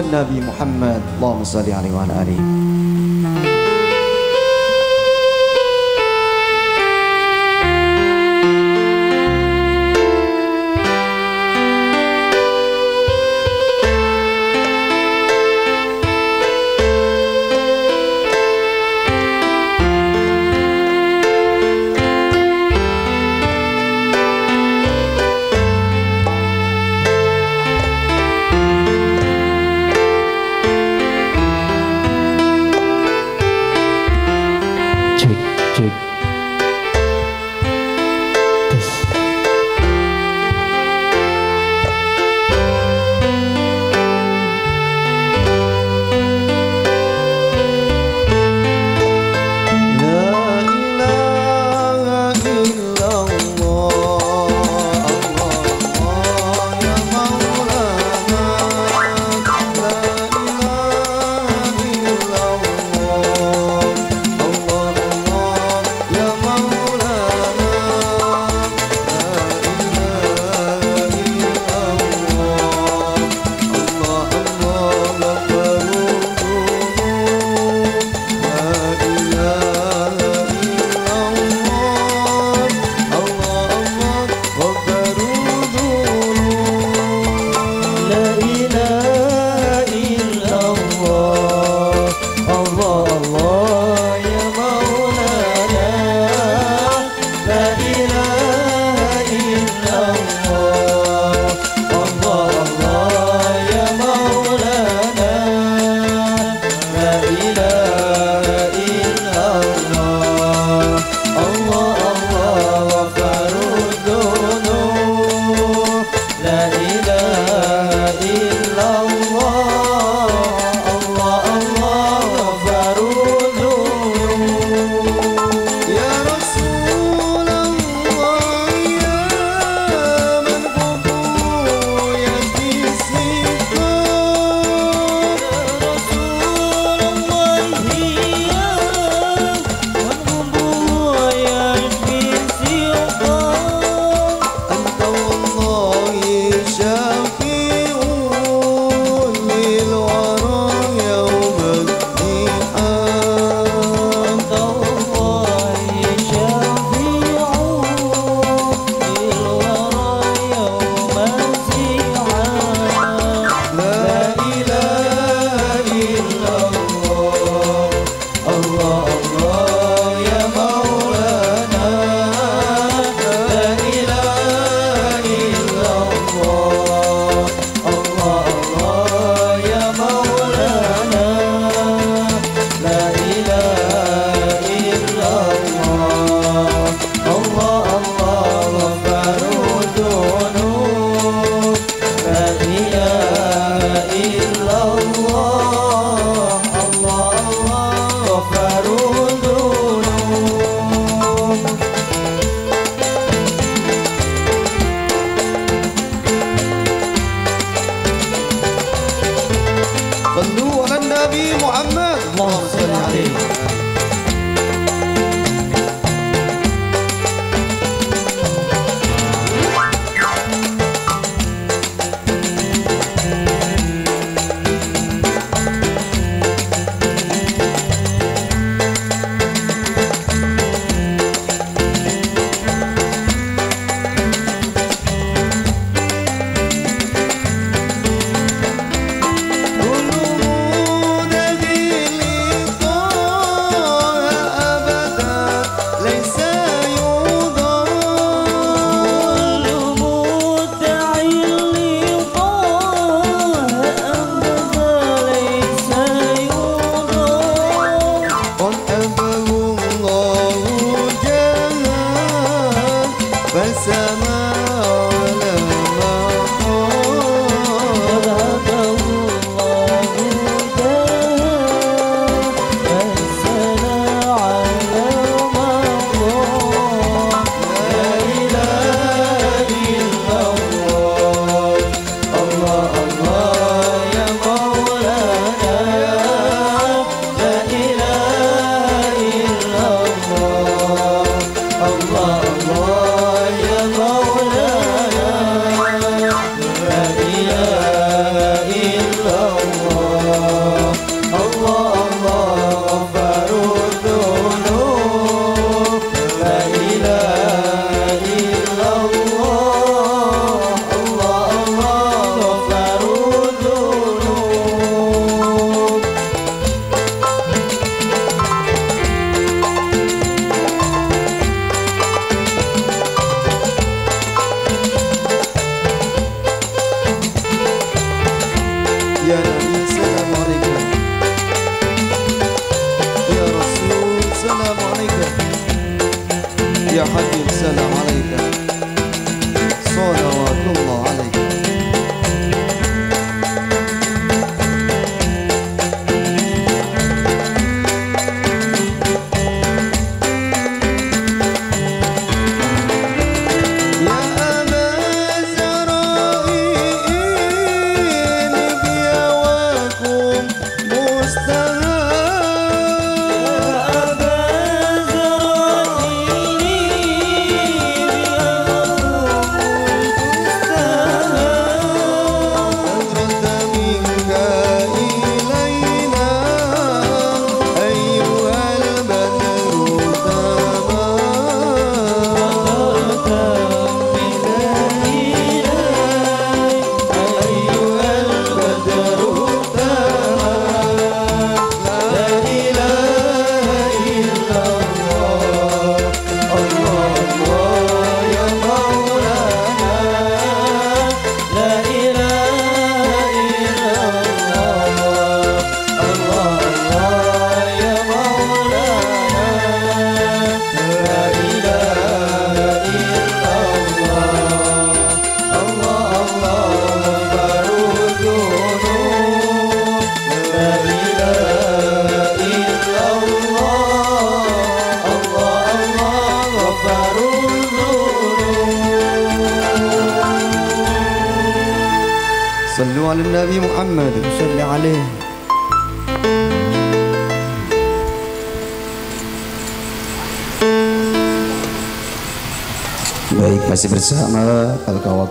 النبي محمد. اللهم صل عليه وعلى آله.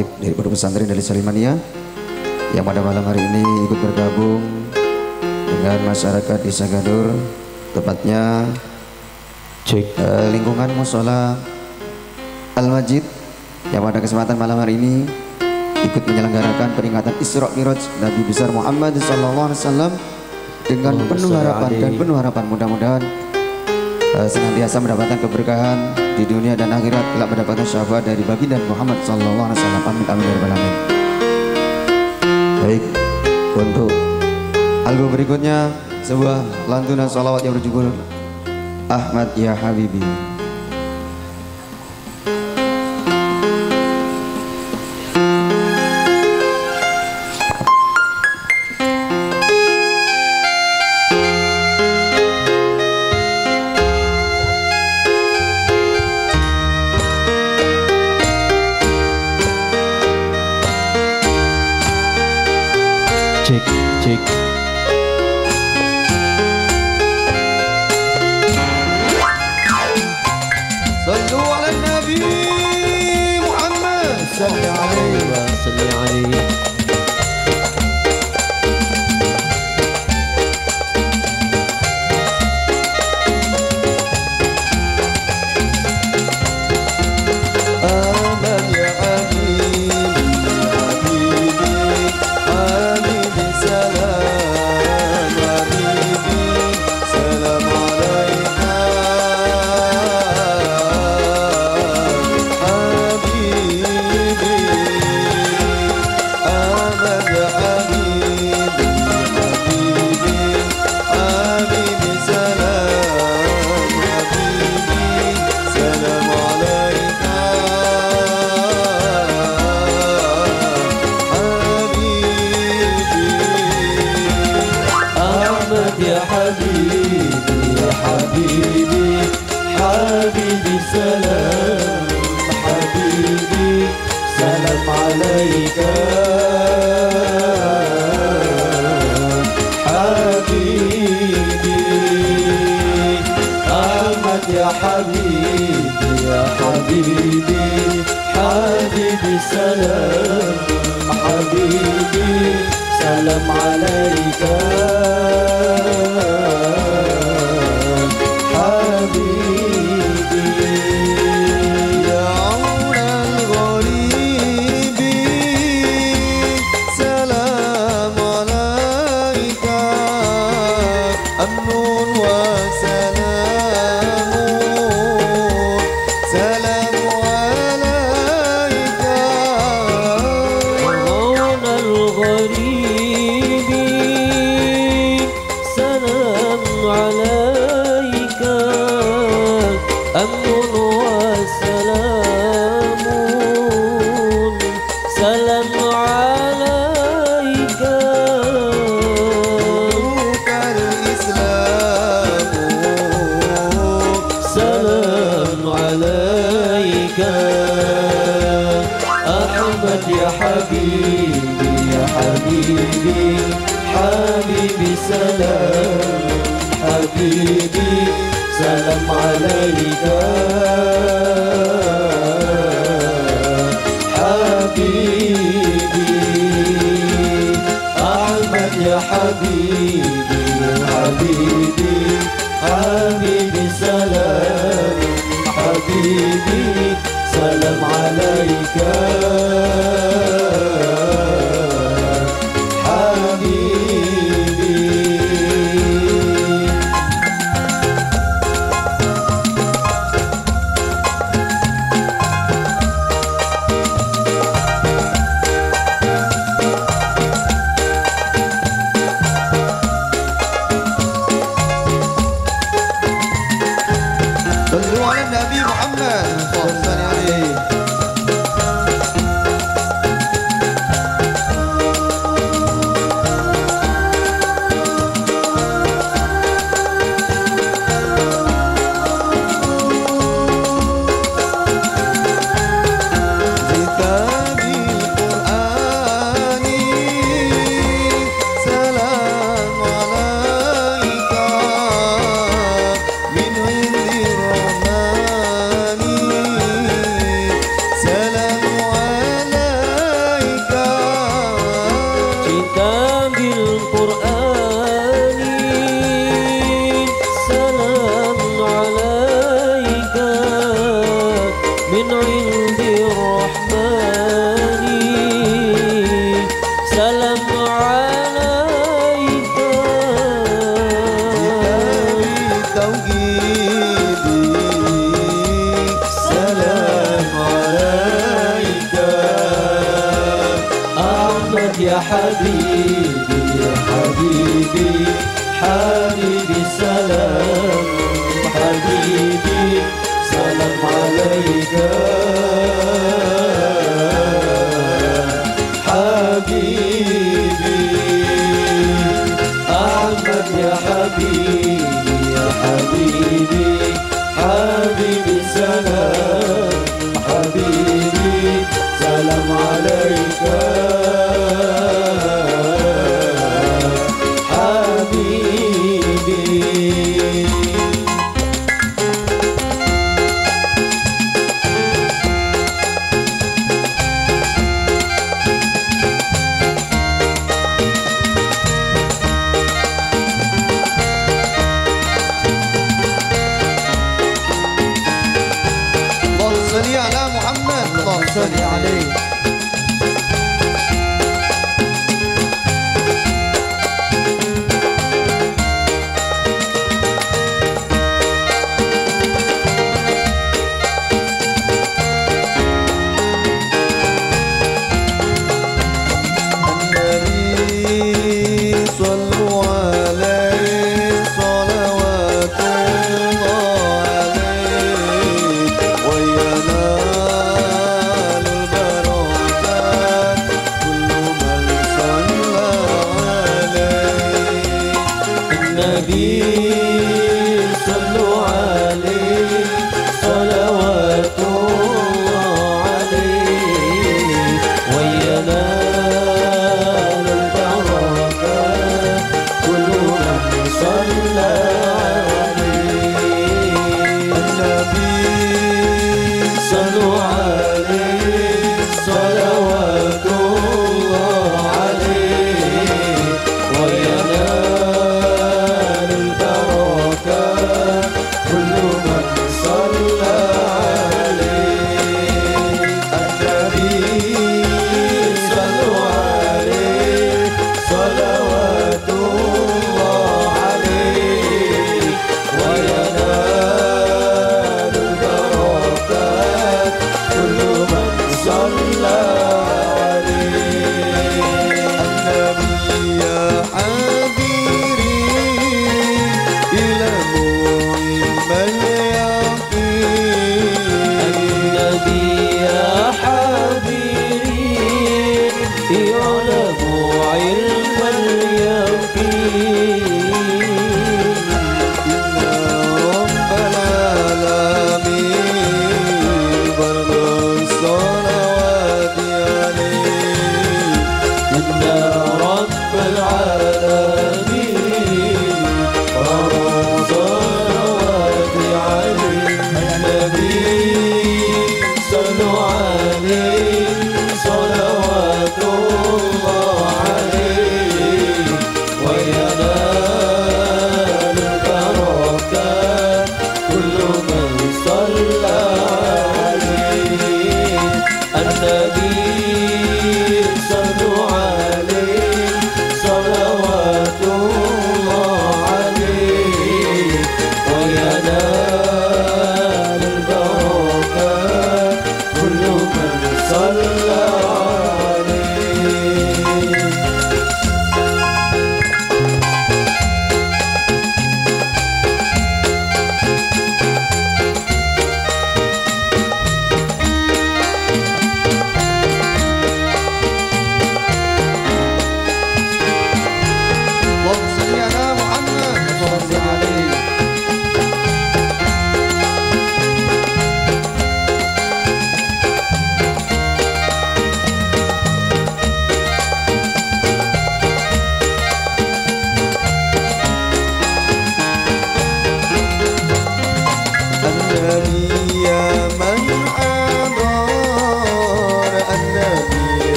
Al-Kawakib dari Pondok Pesantren dari Salimania yang pada malam hari ini ikut bergabung dengan masyarakat Desa Gadur tepatnya Cek eh, lingkungan musola Al-Majid yang pada kesempatan malam hari ini ikut menyelenggarakan peringatan Isra Miraj Nabi besar Muhammad SAW dengan Allahumma penuh harapan dan alaihi. penuh harapan mudah-mudahan eh, senantiasa mendapatkan keberkahan di dunia dan akhirat kelak mendapatkan syafaat dari baginda Muhammad SAW amin amin ya rabbal alamin. Baik untuk album berikutnya sebuah lantunan salawat yang berjudul Ahmad ya Habibi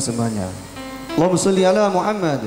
semuanya. Allahumma salli ala Muhammad.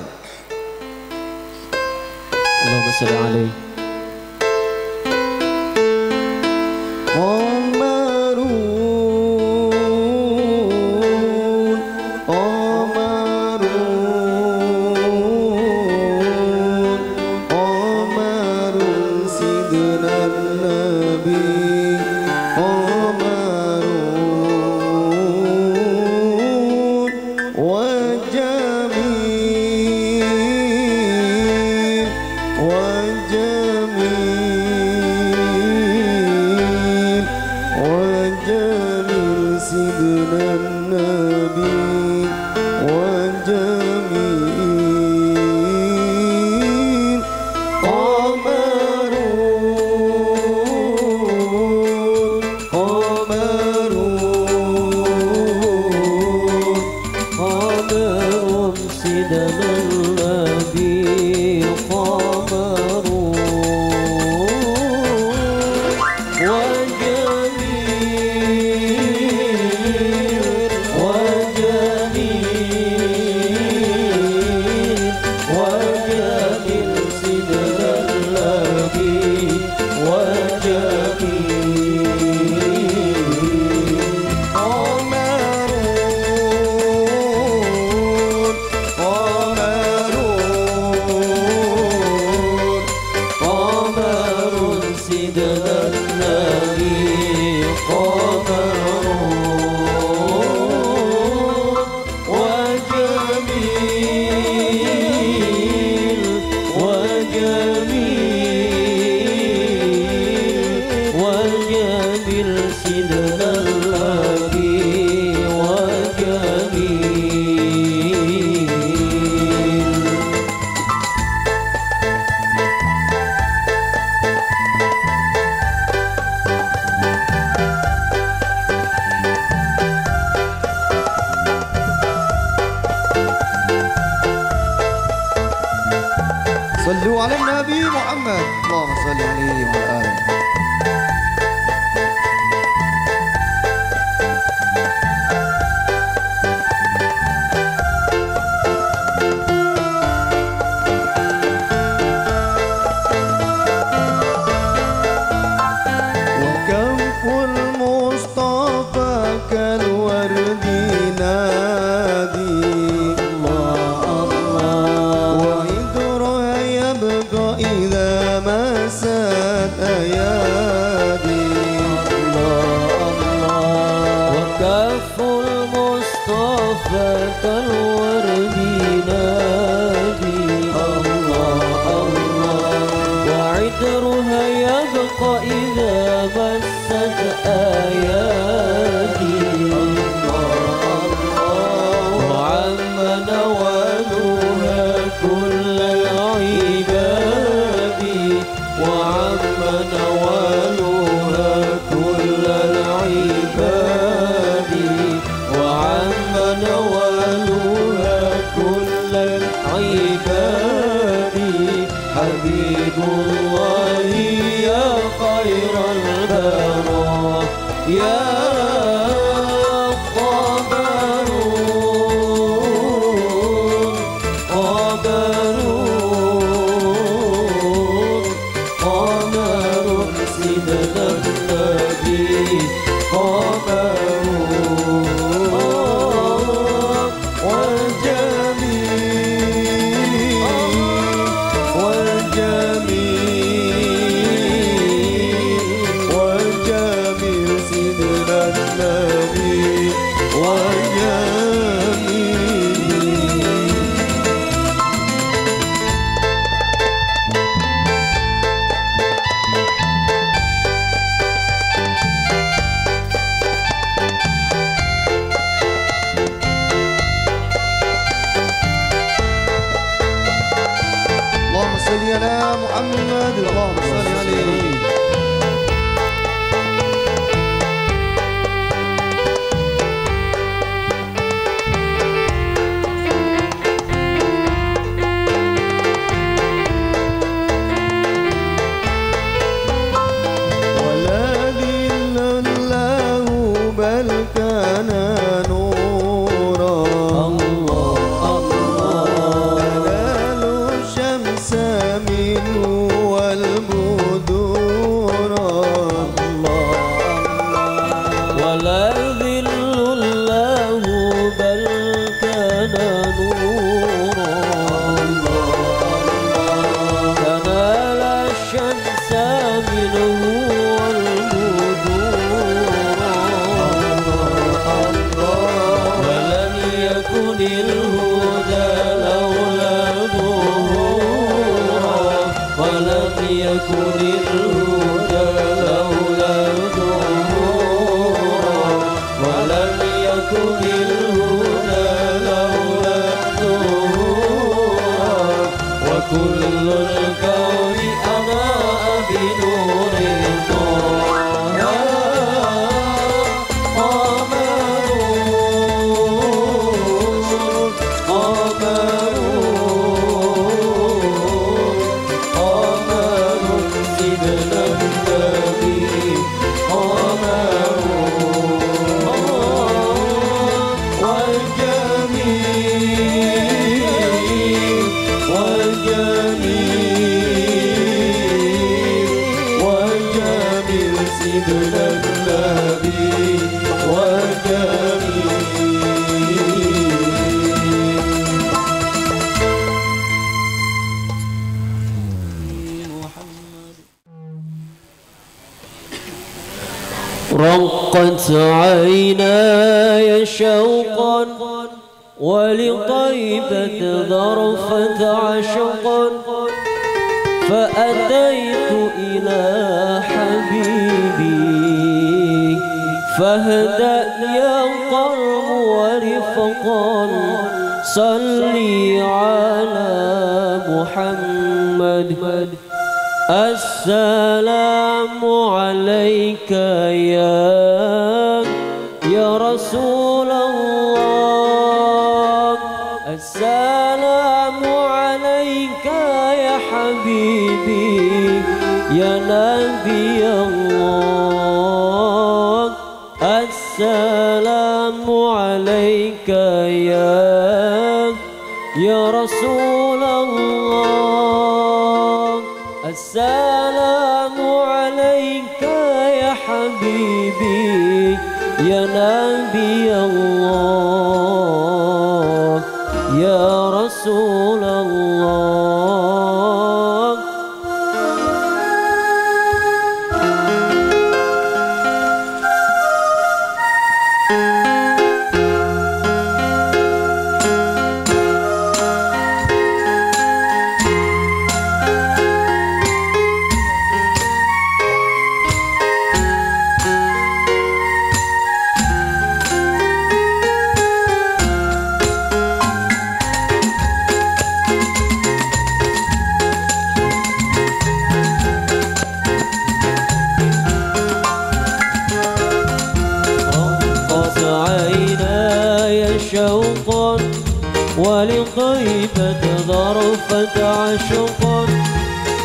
بعد عشق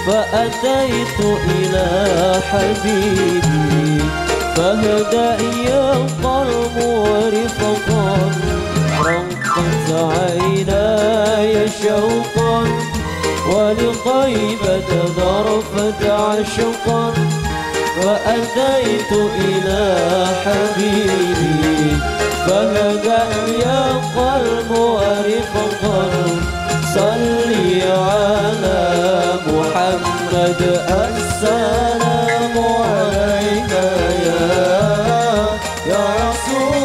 فأتيت إلى حبيبي فهدى يا القلب ورفقا رقت عيناي شوقا ولغيبة ظرفت عشقا وأتيت إلى حبيبي فهدأ يا قلب ورفقا. صل على محمد السلام عليك يا يا رسول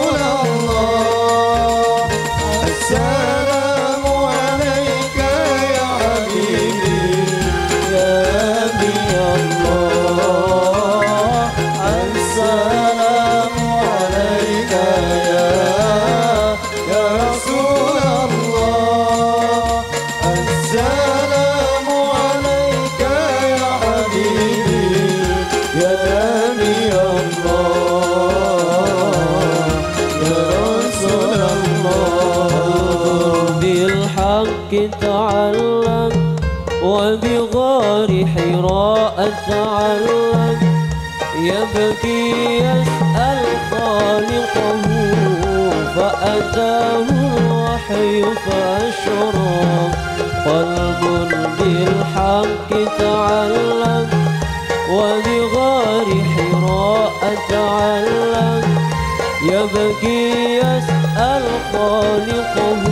الشروق قلب بالحق تعلق ولغار حراء تعلق يبكي يسأل خالقه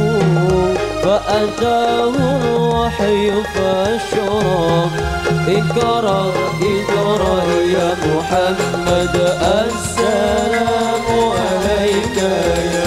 فأتاه الوحي فالشرق اقرأ اقرأ يا محمد السلام عليك يا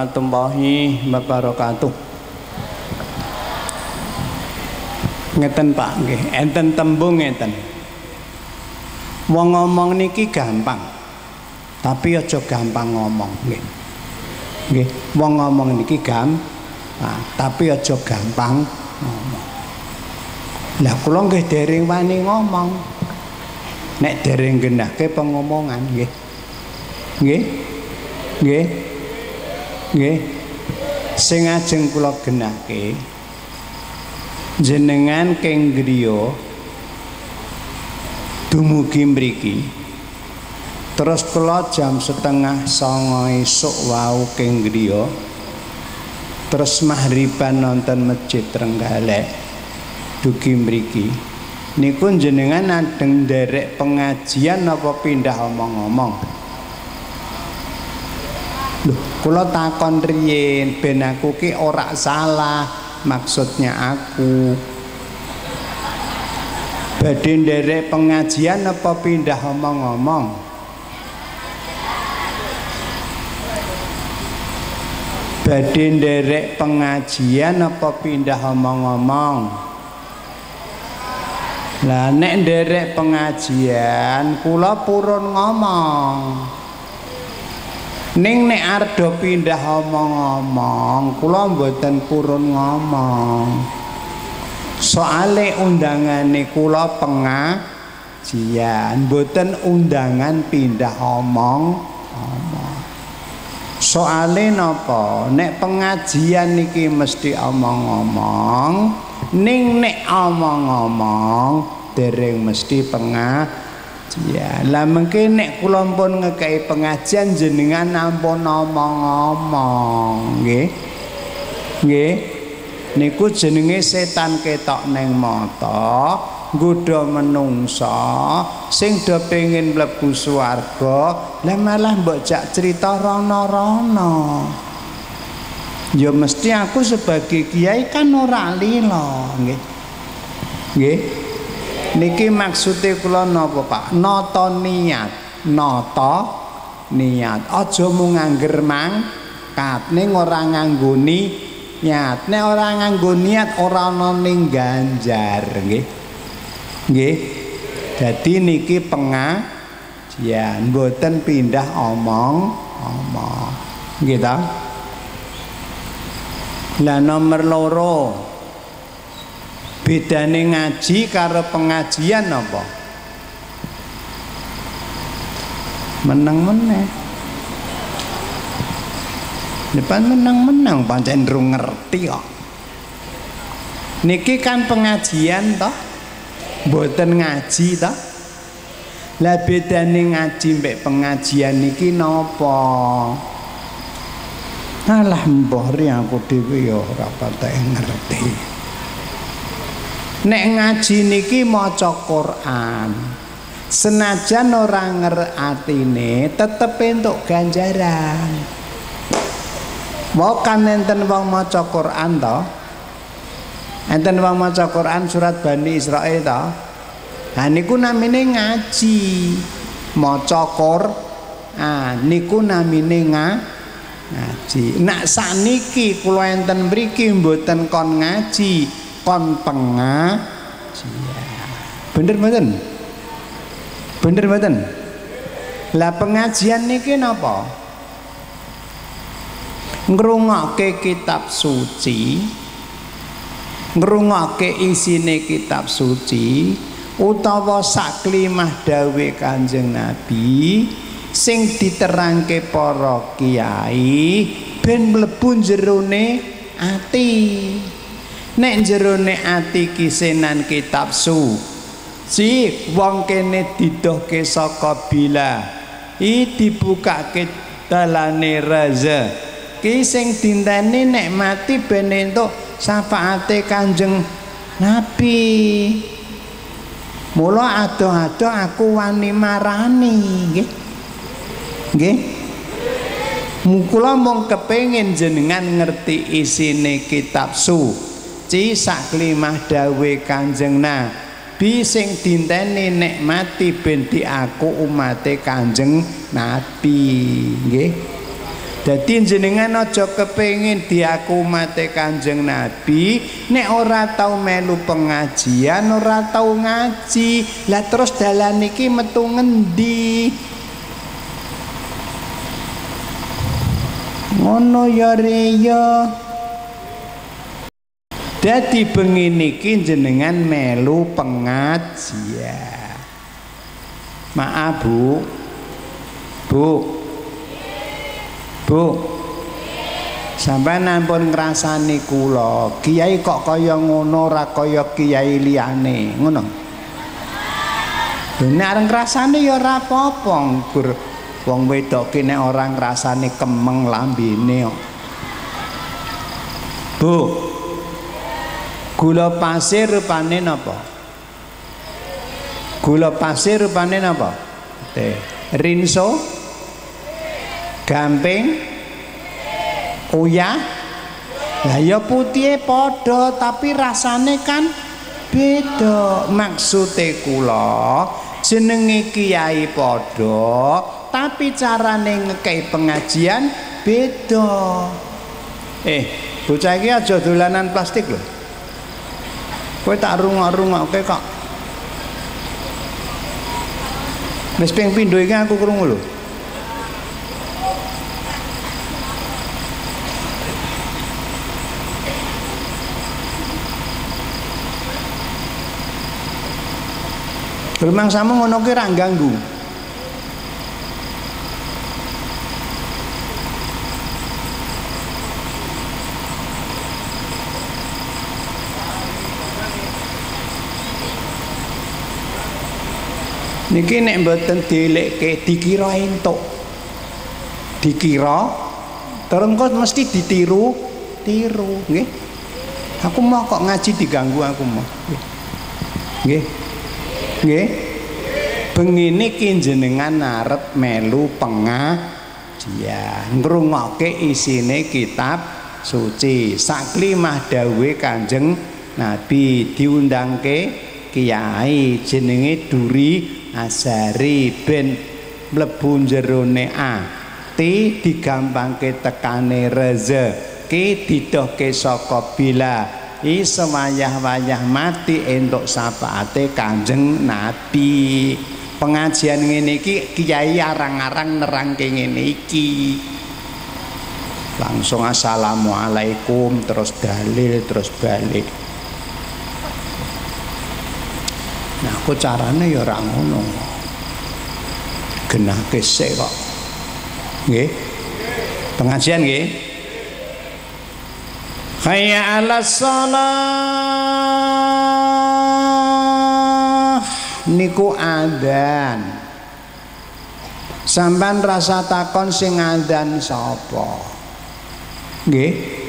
warahmatullahi wabarakatuh. Ngeten Pak nggih, enten tembung ngeten. Wong ngomong niki gampang. Tapi aja gampang ngomong nggih. Nggih, wong ngomong niki gampang, tapi aja gampang ngomong. Lah kula nggih dereng wani ngomong. Nek dereng genahke pengomongan nggih. Nggih. Nggih. Nggih. Sing ajeng kula genahke jenengan keng griya dumugi mriki. Terus kula jam setengah songo esuk wau keng griya terus mahriban nonton masjid Trenggalek dugi mriki. Niku jenengan adeng derek pengajian apa pindah omong-omong Loh, kula takon riyin ben aku ki ora salah maksudnya aku. Badhe nderek pengajian apa pindah omong-omong? Badhe nderek pengajian apa pindah omong-omong? Lah nek nderek pengajian kula purun ngomong Ning nek ardo pindah omong-omong, kula mboten purun ngomong. Soale undangane kula pengajian, mboten undangan pindah omong. Soale napa? Nek pengajian niki mesti omong-omong, ning nek omong-omong dereng mesti pengajian. Ya, lah mungkin nek kula pun ngekei pengajian jenengan ampun ngomong-ngomong, nggih. Nggih. Niku jenenge setan ketok neng mata, nggodha menungsa sing do pengin mlebu swarga, lah malah mbok jak cerita rono-rono. Ya mesti aku sebagai kiai kan ora lila, nggih. Nggih. Niki maksudnya kula napa Pak? Nata niat, nata niat. Aja mung ngangger mangkat ning ora nganggo niat. Nek ora nganggo niat ora ana ning ganjar, nggih. Nggih. Dadi niki pengajian, mboten pindah omong-omong. Nggih ta? Lah nomor loro, bedane ngaji karo pengajian apa? Menang meneh. Depan menang-menang pancen rung ngerti kok. Niki kan pengajian toh. Mboten ngaji toh. Lah bedane ngaji mbek pengajian niki napa? Alah mbah aku dhewe ya ora ngerti Nek ngaji niki maca Quran. Senajan ora ngeratine tetep entuk ganjaran. Mau kan enten wong maca Quran to? Enten wong maca Quran surat Bani Israil to? Nah niku namine ngaji. Maca Quran niku namine ngaji. Nak saniki kula enten mriki mboten kon ngaji kon pengajian bener mboten? Bener mboten? Lah pengajian niki napa? Ngrungokke kitab suci. Ngrungokke isine kitab suci utawa saklimah dawe Kanjeng Nabi sing diterangke para kiai ben mlebu jerone ati nek jerone ati kisenan kitab su. Si wong kene didohke saka bila. I dibukake dalane raza. Ki sing dinteni nek mati ben entuk syafaate Kanjeng Nabi. Mula ado-ado aku wani marani nggih. Nggih. Mukula mong kepengin jenengan ngerti isine kitab su suci saklimah dawe kanjeng Nabi sing dinteni nek mati ben aku umate Kanjeng Nabi nggih Dadi jenengan aja kepengin diaku mate Kanjeng Nabi nek ora tau melu pengajian, ora tau ngaji. Lah terus dalan iki metu ngendi? Ngono ya reya. Dadi bengi niki jenengan melu pengajian. Maaf, Bu. Bu. Bu. Sampai nampun ngrasani kula, kiai kok kaya ngono ora kaya kiai liyane, ngono. Nek areng ngrasani ya ora apa-apa, Gur. Wong wedok ki nek ora ngrasani kemeng lambene kok. Bu. Gula pasir rupane napa? Gula pasir rupane napa? Rinso? Gamping? Uyah? Lah ya putih padha tapi rasane kan beda. Maksude kula jenenge kiai padha tapi carane ngekei pengajian beda. Eh, bocah iki aja dolanan plastik lho. Kowe tak rungok-rungokke kok. Wis ping pindho iki aku krungu lho. Memang sama ngono ki ra ganggu. Niki nek mboten dilekke dikira entuk. Dikira terus mesti ditiru, tiru, nggih. Aku mau kok ngaji diganggu aku mau. Nggih. Nggih. Bengi niki jenengan arep melu pengajian, ngrungokke isine kitab suci. Saklimah dawuhe Kanjeng Nabi diundangke kiai jenenge Duri Azari ben mlebu jerone ati digampangke tekane rezeki didohke saka bila i sewayah-wayah mati entuk syafaate Kanjeng Nabi. Pengajian ngene iki kiai arang-arang nerangke ngene iki. Langsung assalamualaikum terus dalil terus balik. Aku carane ya ora ngono. Genahke sik kok. Nggih. Pengajian nggih. Hayya 'alas shalah. Niku adzan. Sampan rasa takon sing adzan sapa? Nggih.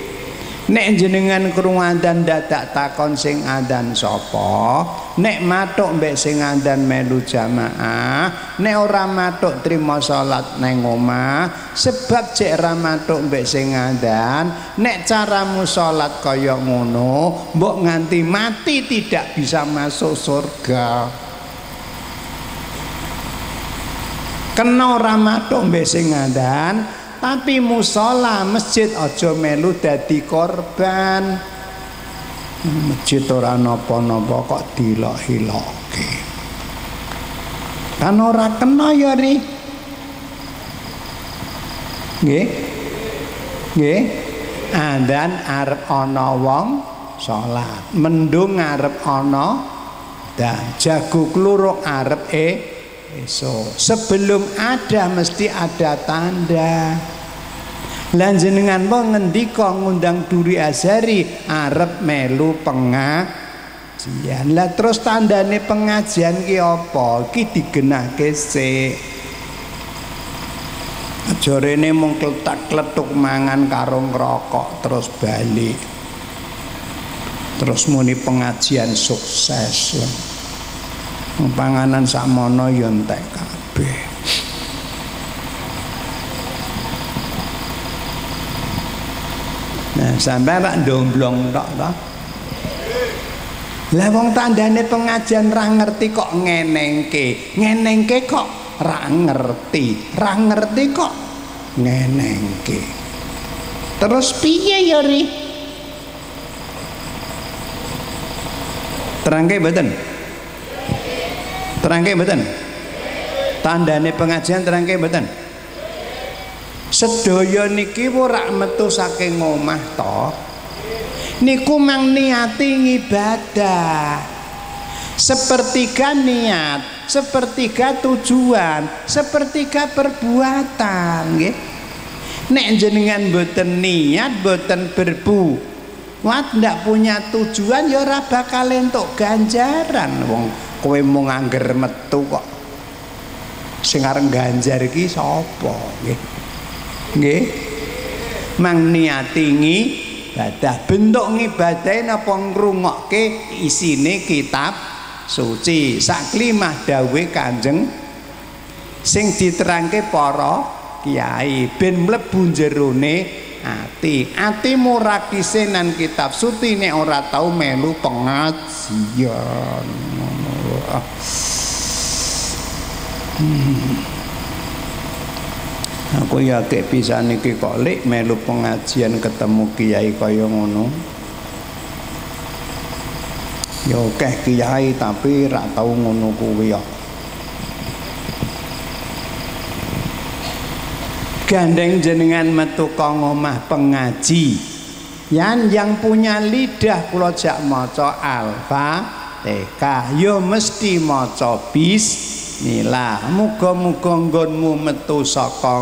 Nek jenengan krungu adzan dadak takon sing adzan sapa? Nek matuk mbek sing adzan melu jamaah, nek ora matuk trima salat nang omah, sebab cek ora matuk mbek sing adzan, nek caramu salat kaya ngono, mbok nganti mati tidak bisa masuk surga. Kena ora matuk mbek sing adzan, tapi musola masjid aja melu dadi korban. Masjid ora napa-napa kok dilok-ilokke. Kan ora kena ya ri. Nggih. Nggih. Andan arep ana wong salat. Mendung arep ana dan jago kluruk arep e esok. Sebelum ada mesti ada tanda. Lan jenengan mau ngendika ngundang Duri Azari arep melu pengajian. Lah terus tandane pengajian ki apa? Ki digenahke sik. Aja rene mung kletak-kletuk mangan karo ngrokok terus balik. Terus muni pengajian sukses panganan sakmono ya entek kabeh Nah, sampai Pak domblong tok toh. Lah wong tandane pengajian ra ngerti kok ngenengke. Ngenengke kok ra ngerti. Ra ngerti kok ngenengke. Terus piye ya ri? Terangke mboten? Terangke mboten? Tandane pengajian terangke mboten? Sedaya niki ora metu saking omah to. Niku mang niati ngibadah. Sepertiga niat, sepertiga tujuan, sepertiga perbuatan, nggih. Nek jenengan boten niat, boten berbu, Wat ndak punya tujuan ya ora bakal entuk ganjaran wong kowe mau ngangger metu kok. Sing areng ganjar iki sapa nggih? Nggih. Mang niati ngibadah. Bentuk ngibadahe napa ngrungokke isine kitab suci. Sak klimah dawuh Kanjeng sing diterangke para kiai ben mlebu jerone ati atimu ra kisenan kitab suci nek ora tau melu pengajian ah. hmm. aku ya kek bisa niki kok lek melu pengajian ketemu kiai kaya ngono ya akeh kiai tapi ra tau ngono kuwi ya gandeng jenengan metu omah pengaji yan yang punya lidah kula jak maca alfa TK yo mesti maca bismillah. Muga-muga nggonmu metu saka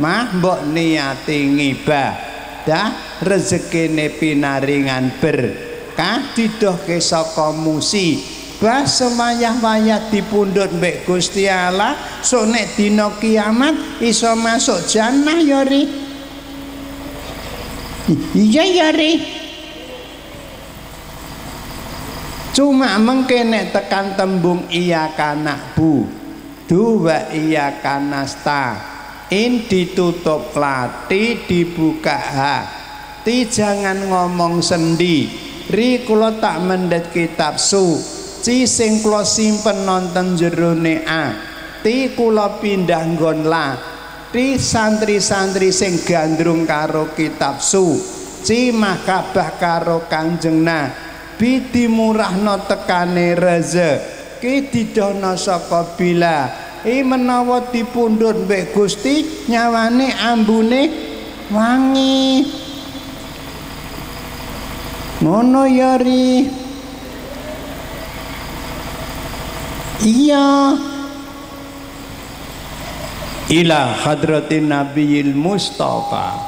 mah mbok niati ngibadah rezekine pinaringan berkah didohke saka musi Bah semayah-mayah dipundhut mbek Gusti Allah, sok nek dina kiamat iso masuk jannah ya ri. Iya ya ri. Cuma mengke nek tekan tembung iya kana bu. Dua iya kanasta. In ditutup lati dibuka hati jangan ngomong sendi. Ri kula tak mendet kitab su suci sing simpen nonton jerone ati kula pindah nggon lati santri-santri sing gandrung karo kitab suci makabah karo Kanjeng Nabi dimurahno tekane rezeki didono saka bila. I menawa dipundhut mbek Gusti nyawane ambune wangi. Ngono ya ri? Iya. Ila hadratin nabiyil mustafa.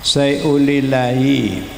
Sayulillahi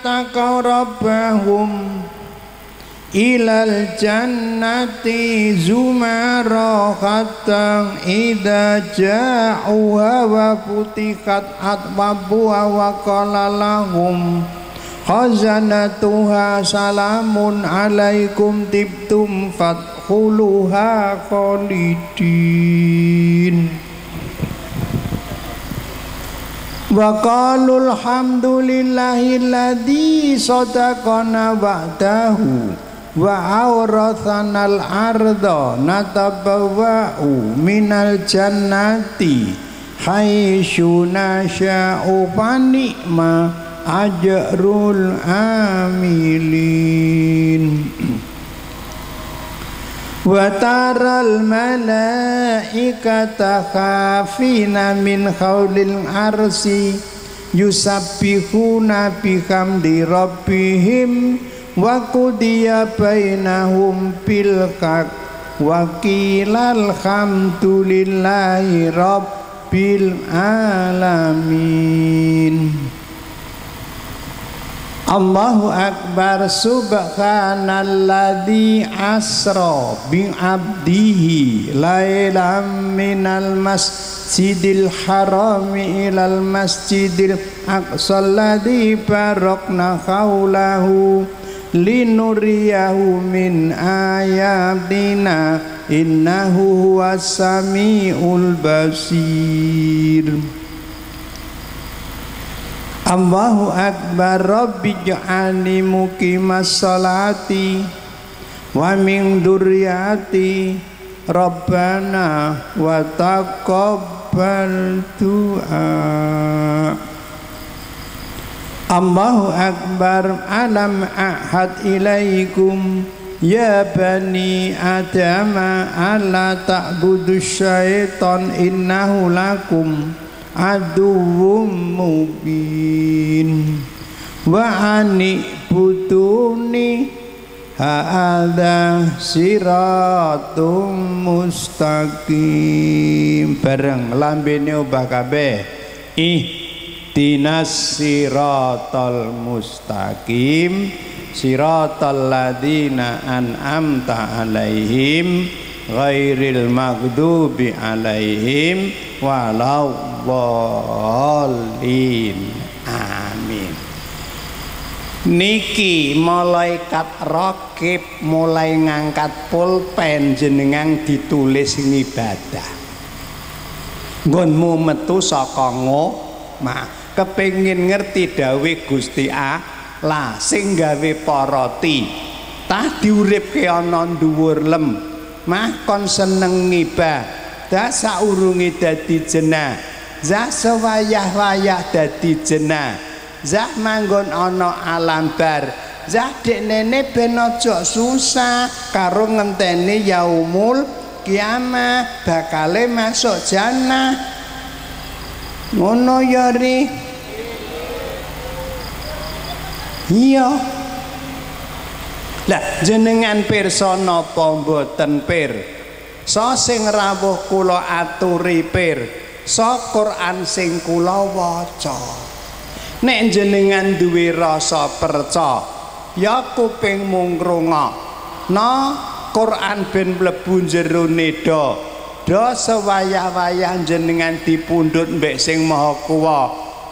Taqaw rabbahum ilal jannati zumara hatta idza ja'uha wa futihat atwabuha wa qala lahum khazanatuha salamun alaikum khalidin wa qalu alhamdulillahilladzi sadaqana wa'dahu wa awrathana al-arda natabawwa'u minal jannati haitsu nasha'u fa ni'ma ajrul amilin wa taral malaikata khafina min khawlil arsi yusabbihuna bihamdi rabbihim wa bil haq wa qilal hamdulillahi rabbil alamin الله أكبر سبحان الذي أسرى بعبده ليلا من المسجد الحرام إلى المسجد الأقصى الذي باركنا حوله لنريه من آياتنا إنه هو السميع البصير Allahu Akbar Rabbi ja'alni muqimas salati wa min durriyati Rabbana wa taqabbal du'a. Allahu Akbar alam ahad ilaikum Ya bani Adam ala ta'budu syaitan innahu lakum aduwwum mubin. Wa ani butuni. Ha'adha siratum mustaqim. Bareng lambene ubah kabeh. Ih dinas siratal mustaqim. Siratal ladina an'amta alaihim. Ghairil maghdubi alaihim Walawwalin Amin Niki malaikat rakib mulai ngangkat pulpen jenengan ditulis ngibadah. Nggonmu metu saka ma kepengin ngerti dawe Gusti Allah sing gawe parati. Tah diuripke ana dhuwur lem. Mah kon seneng ngibadah saurunge dadi jenah. Zah sewayah-wayah dadi jenah. Zah manggon ana alam bar Zah dek nene ben aja susah karo ngenteni yaumul kiamah bakale masuk jannah. Ngono ya ri? Iya. Lah jenengan pirsa napa mboten pir so sing rawuh kula aturi pir so Quran sing kula waca. Nek jenengan duwe rasa perca ya kuping mung no Quran ben mlebu jero do do sewayah-wayah jenengan dipundhut mbek sing maha kuwa.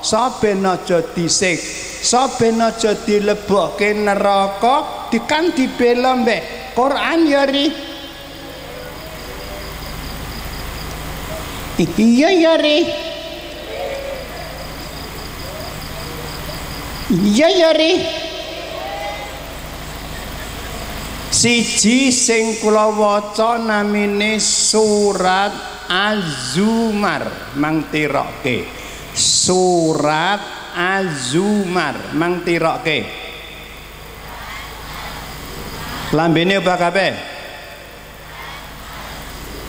Saben aja disik saben aja dilebokke neraka dikan dibela mbek Quran ya iya ya ri Iya ya ri. Siji sing kula waca namine surat Az-Zumar mang tiroke. Surat Az-Zumar mang tiroke. Lambene apa kabeh?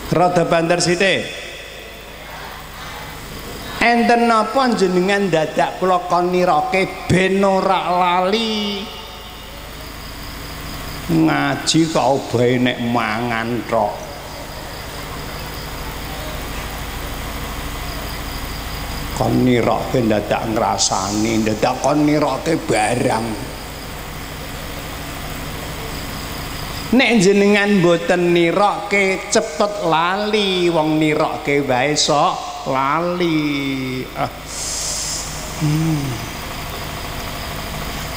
Rada banter sithik enten napa jenengan dadak kula kon nirake ben ora lali? Ngaji kok bae nek mangan tok. Kon nirake dadak ngrasani dadak kon nirake barang. Nek jenengan boten nirake cepet lali wong nirake wae sok lali. Ah. hmm.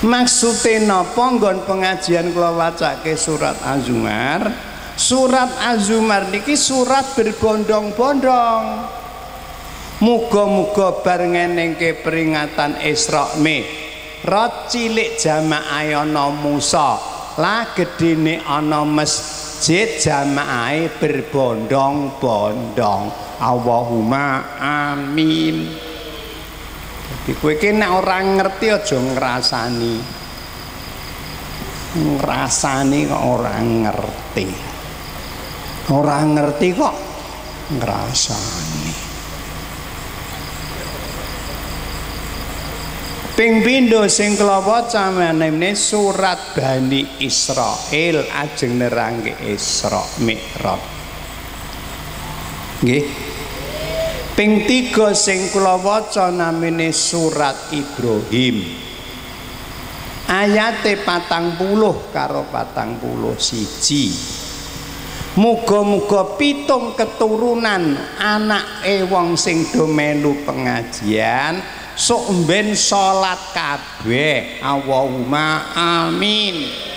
maksudnya napa nggon pengajian kula wacake surat azumar? Surat azumar niki surat berbondong-bondong. Muga-muga bar ngenengke peringatan Isra Mi'raj. Cilik jamaah ana Musa. Lah gedene ana masjid jamaah berbondong-bondong Allahumma amin. Jadi kowe iki nek ora ngerti aja ngrasani. Ngrasani kok ora ngerti. Ora ngerti kok ngrasani ping pindho sing kula waca meneh surat Bani Israil ajeng nerangke Isra Mi'raj. Nggih. Ping tiga sing kula waca namine surat Ibrahim. Ayate patang puluh karo patang puluh siji. Muga-muga pitung keturunan anak wong sing do pengajian sok ben salat kabeh. Allahumma amin.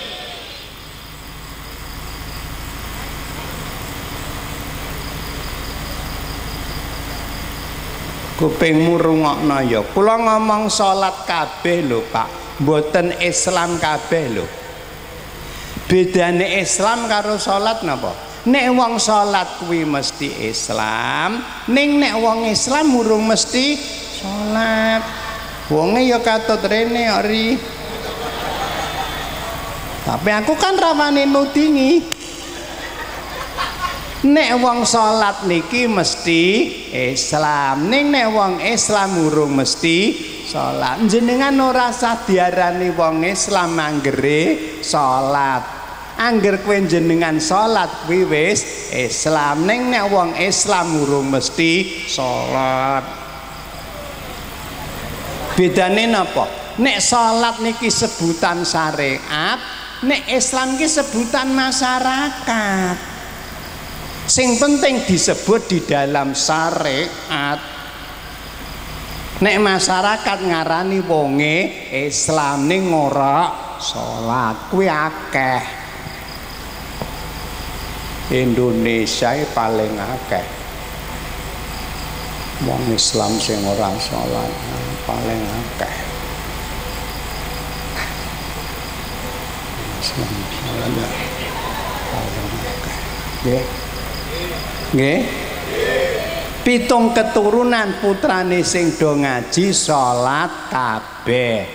Kupingmu rungokno ya. Kula ngomong salat kabeh lho Pak. Mboten Islam kabeh lho. Bedane Islam karo salat napa? Nek wong salat kuwi mesti Islam ning nek wong Islam urung mesti salat wonge ya katut rene ori tapi aku kan rawane nudingi. Nek wong salat niki mesti Islam. Ning nek wong Islam urung mesti salat jenengan ora sah diarani wong Islam anggere salat angger kowe jenengan salat kuwi wis Islam. Ning nek wong Islam urung mesti salat bedane napa? Nek salat niki sebutan syariat nek Islam ki sebutan masyarakat. Sing penting disebut di dalam syariat. Nek masyarakat ngarani wonge Islam ning ora salat kuwi akeh. Indonesia paling akeh. Wong Islam sing ora salat paling akeh Islam akeh nggih. Nggih. Pitung keturunan putrane sing do ngaji salat kabeh.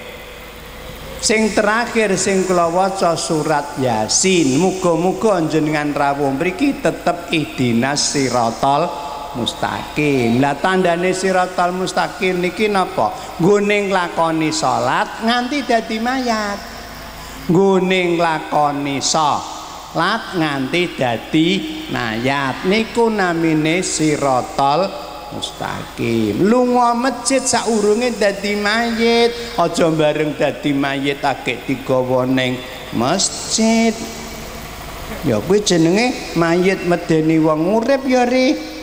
Sing terakhir sing kula waca surat yasin. Muga-muga jenengan rawuh mriki tetep ihdinas siratal mustaqim. Lah tandane siratal mustaqim niki napa? Nggo lakoni salat nganti dadi mayat. Nggo lakoni salat nganti dadi mayat. Niku namine siratal mustaqim. Lunga masjid saurunge dadi mayit. Aja bareng dadi mayit akeh digawa ning masjid. Ya kuwi jenenge mayit medeni wong urip ya ri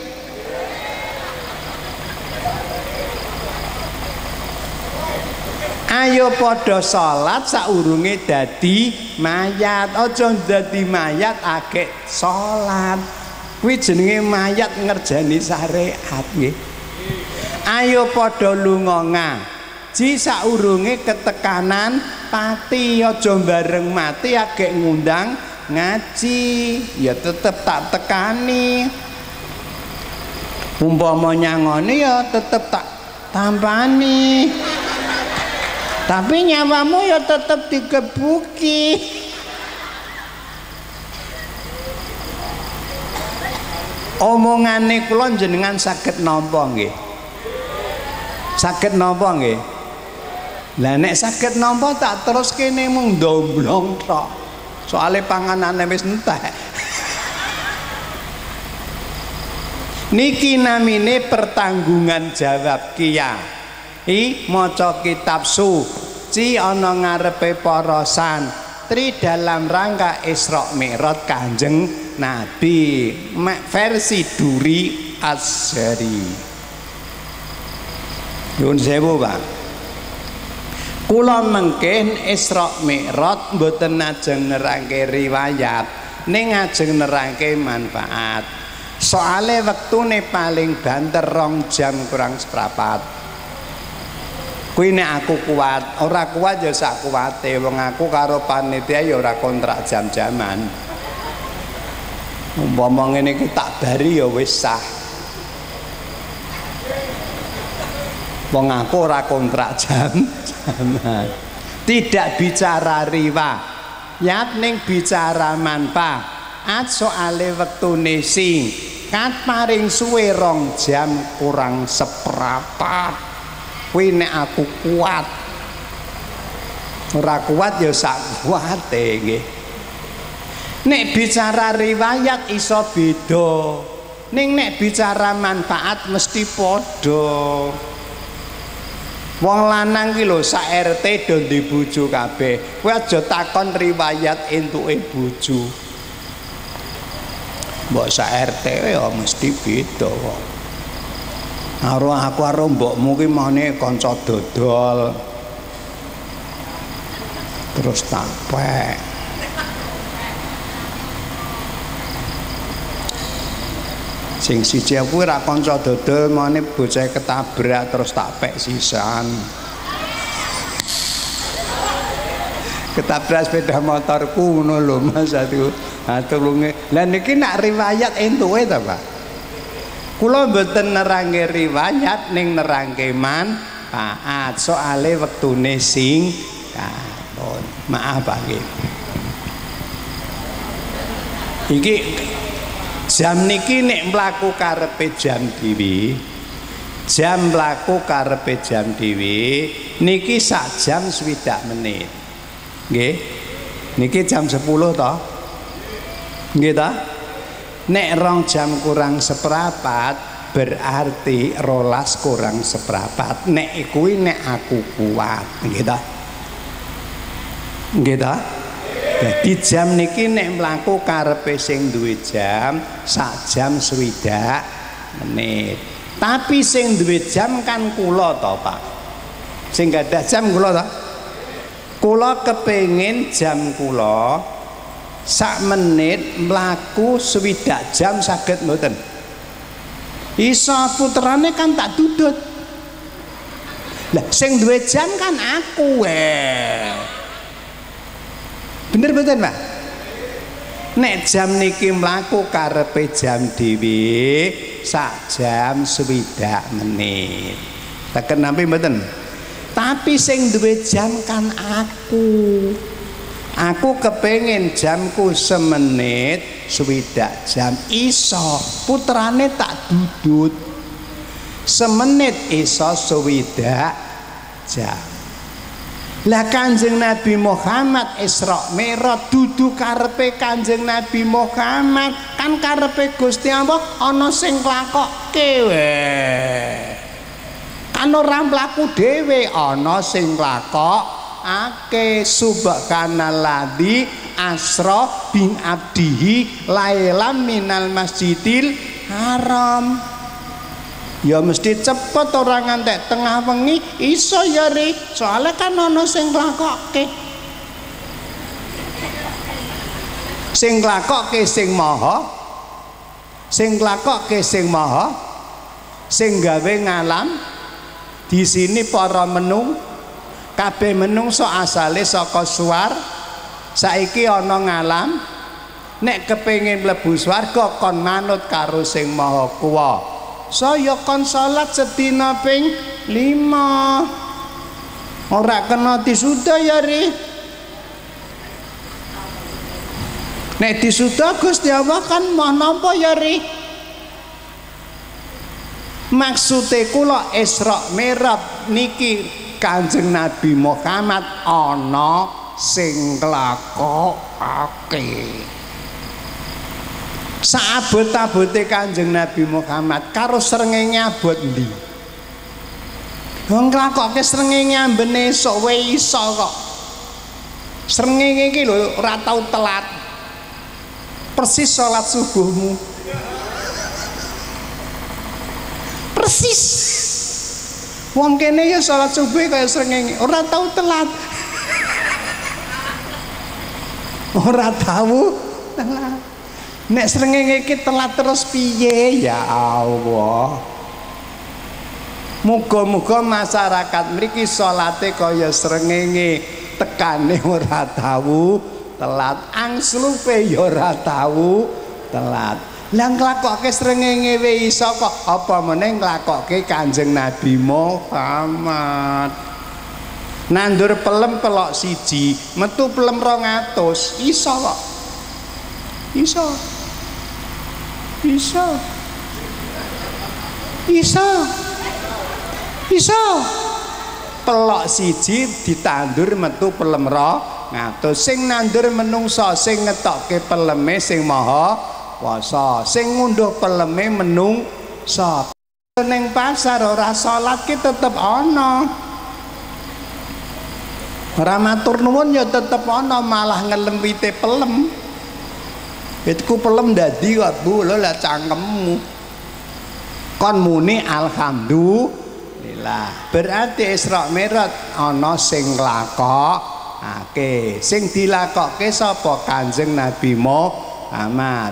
ayo padha salat saurunge dadi mayat. Aja dadi mayat akeh salat. Kuwi jenenge mayat ngerjani syariat nggih. Ayo padha lunga ngaji saurunge ketekanan pati. Aja bareng mati akeh ngundang ngaji. Ya tetep tak tekani. Umpama nyangoni ya tetep tak tampani tapi nyawamu ya tetap dikebuki omongane kula jenengan sakit nampa nggih? Sakit nampa nggih? Lah nek sakit nampa tak terus kene mung domblong tok. Soalnya panganane wis entek. Niki namine pertanggungan jawab kiai i maca kitab suci ana ngarepe para santri dalam rangka Isra Mi'raj Kanjeng Nabi. Versi Duri Azhari. Yun sewu Pak. Kula mengkin Isra Mi'raj mboten ajeng nerangke riwayat ning ajeng nerangke manfaat. Soale wektune paling banter rong jam kurang seprapat kuwi nek aku kuat ora kuat ya sak kuwate wong aku karo panitia ya ora kontrak jam-jaman. Umpama ngene iki tak bari ya wis sah. Wong aku ora kontrak jam jaman tidak bicara riwa yat ning bicara manfaat soale wektune sing. Kat paring suwe rong jam kurang seprapat kuwi nek aku kuat ora kuat ya sak kuate nggih nek bicara riwayat iso beda ning nek bicara manfaat mesti padha Wong lanang ki lho sak RT do di bojo kabeh. Kowe aja takon riwayat entuke bojo. Mbok sak RT ya mesti beda kok. Karo aku karo mbokmu ki mane kanca dodol. Terus tak. Sing siji aku ora kanca dodol mane bocah ketabrak terus tak pek sisan. Ketabrak sepeda motorku ngono lho Mas aku. Ha tulunge. Lah niki nak riwayat entuke ta, Pak? Kula mboten nerangke riwayat ning nerangke manfaat. Soale wektune sing katon. Maaf nggih. Iki jam niki nek mlaku karepe jam dhewe jam mlaku karepe jam dhewe niki sak jam swidak menit nggih niki jam 10 to nggih ta nek rong jam kurang seprapat berarti rolas kurang seprapat nek kuwi nek aku kuat nggih ta Jadi jam niki nek mlaku karepe sing duwe jam sak jam swidak menit. Tapi sing duwe jam kan kula to, Pak. Sing jam kula to. Kula kepengin jam kula sak menit mlaku swidak jam saged mboten. Iso puterane kan tak dudut. Lah sing duwe jam kan aku eh. Bener betul Pak? Nek jam niki mlaku karepe jam dhewe sak jam swidak menit. Teken nampi mboten? Tapi sing duwe jam kan aku. Aku kepengen jamku semenit swidak jam iso. Putrane tak dudut. Semenit iso swidak jam. Lah Kanjeng Nabi Muhammad Isra Mi'raj dudu karepe Kanjeng Nabi Muhammad? Kan karepe Gusti Allah ana sing nglakokke wae. Kan ora mlaku dhewe ana sing nglakokake subhanalladzi asra bin abdihi lailam minal masjidil haram. ya mesti cepet orang ngantek tengah wengi iso ya ri soalnya kan ono sing nglakokke sing nglakokke sing maha sing nglakokke sing maha sing gawe ngalam di sini para menung kabeh menungso asale saka suar saiki ana ngalam nek kepengin mlebu swarga kon manut karo sing maha kuwa. Saya kon salat sedina ping 5 ora kena disuda ya ri. Nek disuda Gusti Allah kan mau napa ya ri. Maksude kula Isra Mi'raj niki Kanjeng Nabi Muhammad ana sing nglakokake. Saabot-abote Kanjeng Nabi Muhammad karo srengenge abot ndi? Wong nglakokke srengenge ambene wae iso kok. Srengenge iki lho ora tau telat. Persis salat subuhmu. Persis wong kene ya salat subuh kaya srengenge. Ora tau telat. Ora tahu telat. Nek srengenge iki telat terus piye? Ya Allah. Muga-muga masyarakat mriki salate kaya srengenge. Tekane ora tahu telat. Angslupe ya ora tahu telat. Lah nglakokke srengenge we iso kok apa meneh nglakokke Kanjeng Nabi Muhammad. Nandur pelem pelok siji, metu pelem 200, iso kok. Iso. Bisa. Bisa. Bisa. Pelok siji ditandur metu pelem ro ngatus sing nandur menungso sing ngetokke peleme sing maha kuasa sing ngunduh peleme menungso ning pasar ora salat ki tetep ana. Ora matur nuwun ya tetep ana malah ngelempite pelem. Itku pelem dadi kok Bu. Lho lah cangkemmu. Kon muni alhamdulillah. Berarti Isra Mi'raj ana sing lakokake sing dilakokke sapa Kanjeng Nabi Muhammad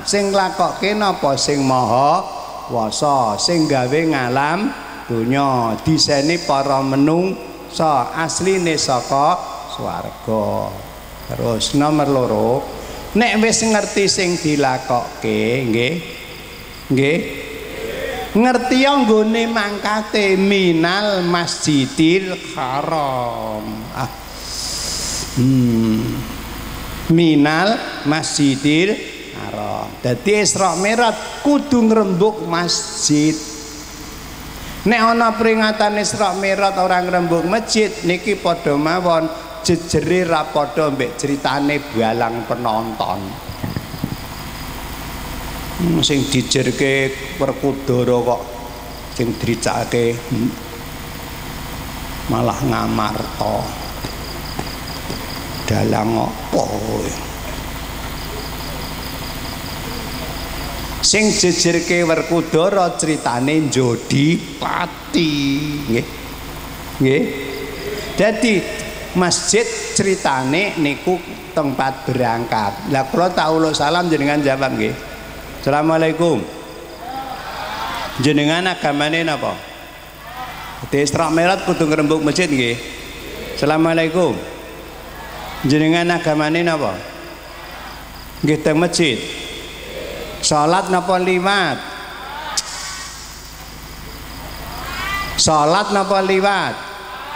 sing lakokke napa? Sing maha wasa sing gawe ngalam donya. Diseni para menungsa asline saka swarga. Terus nomor loro nek wis ngerti sing dilakokke nggih nggih ngerti nggone mangkate minal masjidil haram. Ah hmm minal masjidil haram dadi Isra Mi'raj kudu ngrembug masjid. Nek ana peringatan Isra Mi'raj orang ngrembug masjid niki padha mawon. Jejere ra padha mbek critane balang penonton. Hmm, sing dijerke perkudara kok sing dricake hmm, malah ngamarta. Dalang apa kowe sing jejerke Werkudara critane Jodi Pati. Nggih. Nggih. Dadi masjid ceritane niku tempat berangkat. Lah kula tak uluk salam jenengan jawab nggih. Assalamualaikum. Jenengan agamane napa? Di Isra Mi'raj kudu ngrembug masjid nggih. Assalamualaikum. Jenengan agamane napa? Nggih teng masjid Salat napa liwat? Salat napa liwat?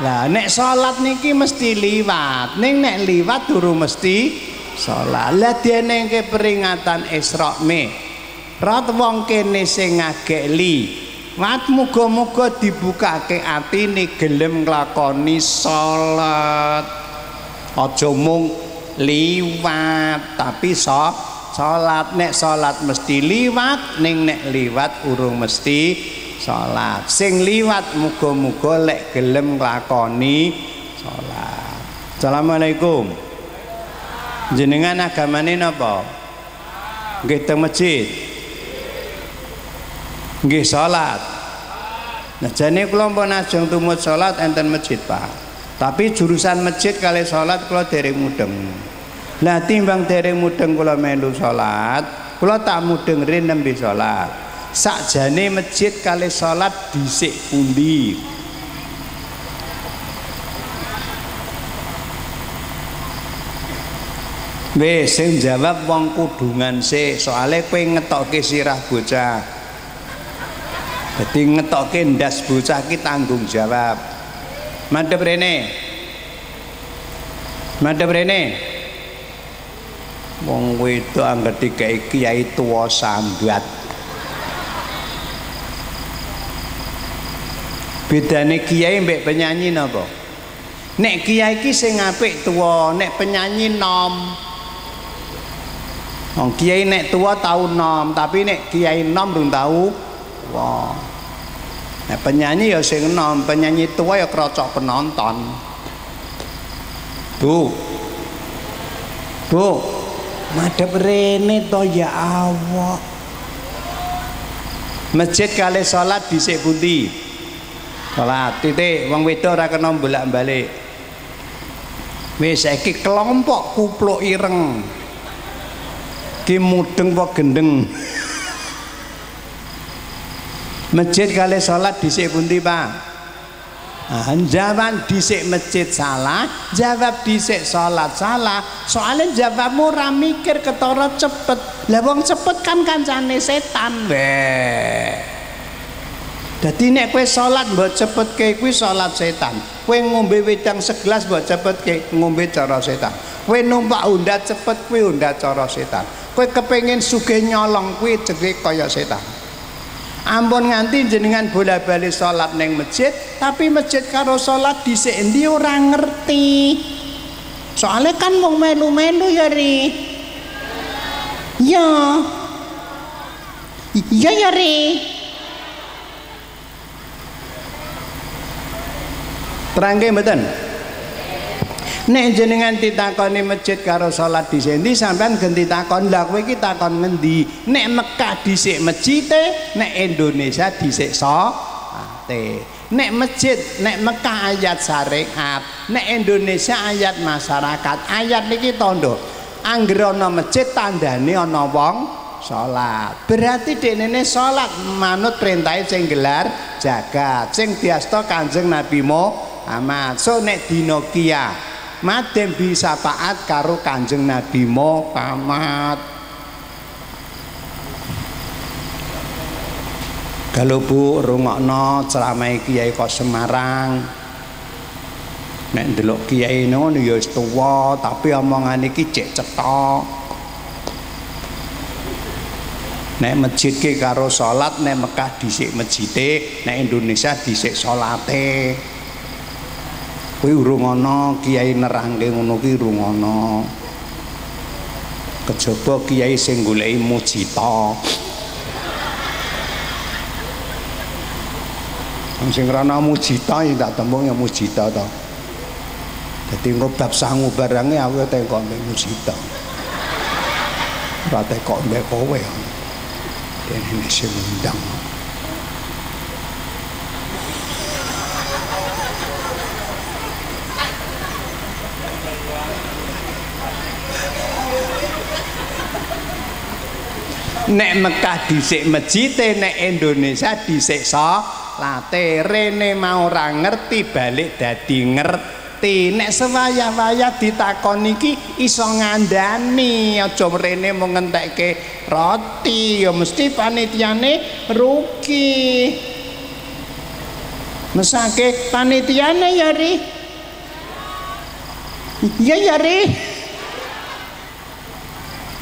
Lah nek salat niki mesti liwat. Ning nek liwat durung mesti salat. Lah dienengke peringatan Isra Mi'raj wong kene sing ngageli. Wat muga-muga dibukake atine gelem nglakoni salat. Aja mung liwat tapi so salat nek salat mesti liwat ning nek liwat urung mesti salat. Sing liwat muga-muga lek gelem nglakoni salat. Assalamualaikum. Jenengan agamane napa? Nggih teng masjid. Nggih salat. Nah jane kula mpun ajeng tumut salat enten masjid Pak. Tapi jurusan masjid kali salat kula dereng mudeng Lah timbang dereng mudeng kula melu salat, kula tak mudeng nembe salat. Sakjane masjid kali salat dhisik pundi? Wis sing jawab wong kudungan sih, soalnya kowe ngetokke sirah bocah. Dadi ngetokke ndas bocah ki tanggung jawab. Madhep rene. Madhep rene. Wong wedok angger dikai kiai tuwa sambat. Bedane kiai mbek penyanyi napa? Nek kiai iki sing apik tuwa nek penyanyi nom. Wong kiai nek tuwa tau nom tapi nek kiai nom durung tau wah nek penyanyi ya sing nom penyanyi tua ya krocok penonton. Bu. Bu madhep rene to ya Allah. Masjid kali salat dhisik pundi? Salat titik. Wong wedok ora kena bolak-balik. Wis saiki kelompok kupluk ireng. Ki mudeng apa gendeng? Masjid kali salat dhisik pundi Pak Jawab disik masjid salah, jawab disik salat salah. Soalnya jawabmu ora mikir ketara cepet. Lah wong cepet kan kancane setan. Weh. Dadi nek kowe salat mbok cepetke kuwi salat setan. Kowe ngombe wedang segelas mbok cepetke ngombe cara setan. Kowe numpak undat cepet kuwi undat cara setan. Kowe kepengin sugih nyolong kuwi cekik kaya setan. Ampun nganti jenengan bola balik sholat neng masjid tapi masjid karo sholat di endi ora ngerti? Soalnya kan mau melu-melu ya ri. Ya. Ya ya ri. Terangke mboten Nek jenengan ditakoni masjid karo salat di sendi sampean ganti takon lha kowe iki takon ngendi? Nek Mekah dhisik masjide, nek Indonesia dhisik salate. Nek masjid, nek Mekah ayat syariat, nek Indonesia ayat masyarakat. Ayat niki tondo. Angger ana masjid tandane ana wong salat. Berarti dekne salat manut perintahe sing gelar jagat, sing diasta Kanjeng Nabi Muhammad. So nek dina Madem bisa taat karo Kanjeng Nabi Muhammad. Kalau Bu rungokno ceramah Kiai kok Semarang. Nek ndelok kiai ngono ya wis tuwa, tapi omongan iki cek cetok. Nek masjid karo salat, nek Mekah dhisik masjide, nek Indonesia dhisik salate. Kuwi urung ana kiai nerangke ngono ki urung ana. Kejaba kiai sing goleki mujita. Wong sing rana mujita ya tak tembung ya mujita to. Dadi engko bab sangu barange aku teko mbek mujita. Ora teko mbek kowe. Dene sing undang. Nek Mekah dhisik masjide nek Indonesia dhisik salate rene mau ora ngerti balik dadi ngerti. Nek sewayah-wayah ditakon iki iso ngandani. Aja rene mau ngentekke roti ya mesti panitiane rugi. Mesake panitiane ya ri. Iya ya ri.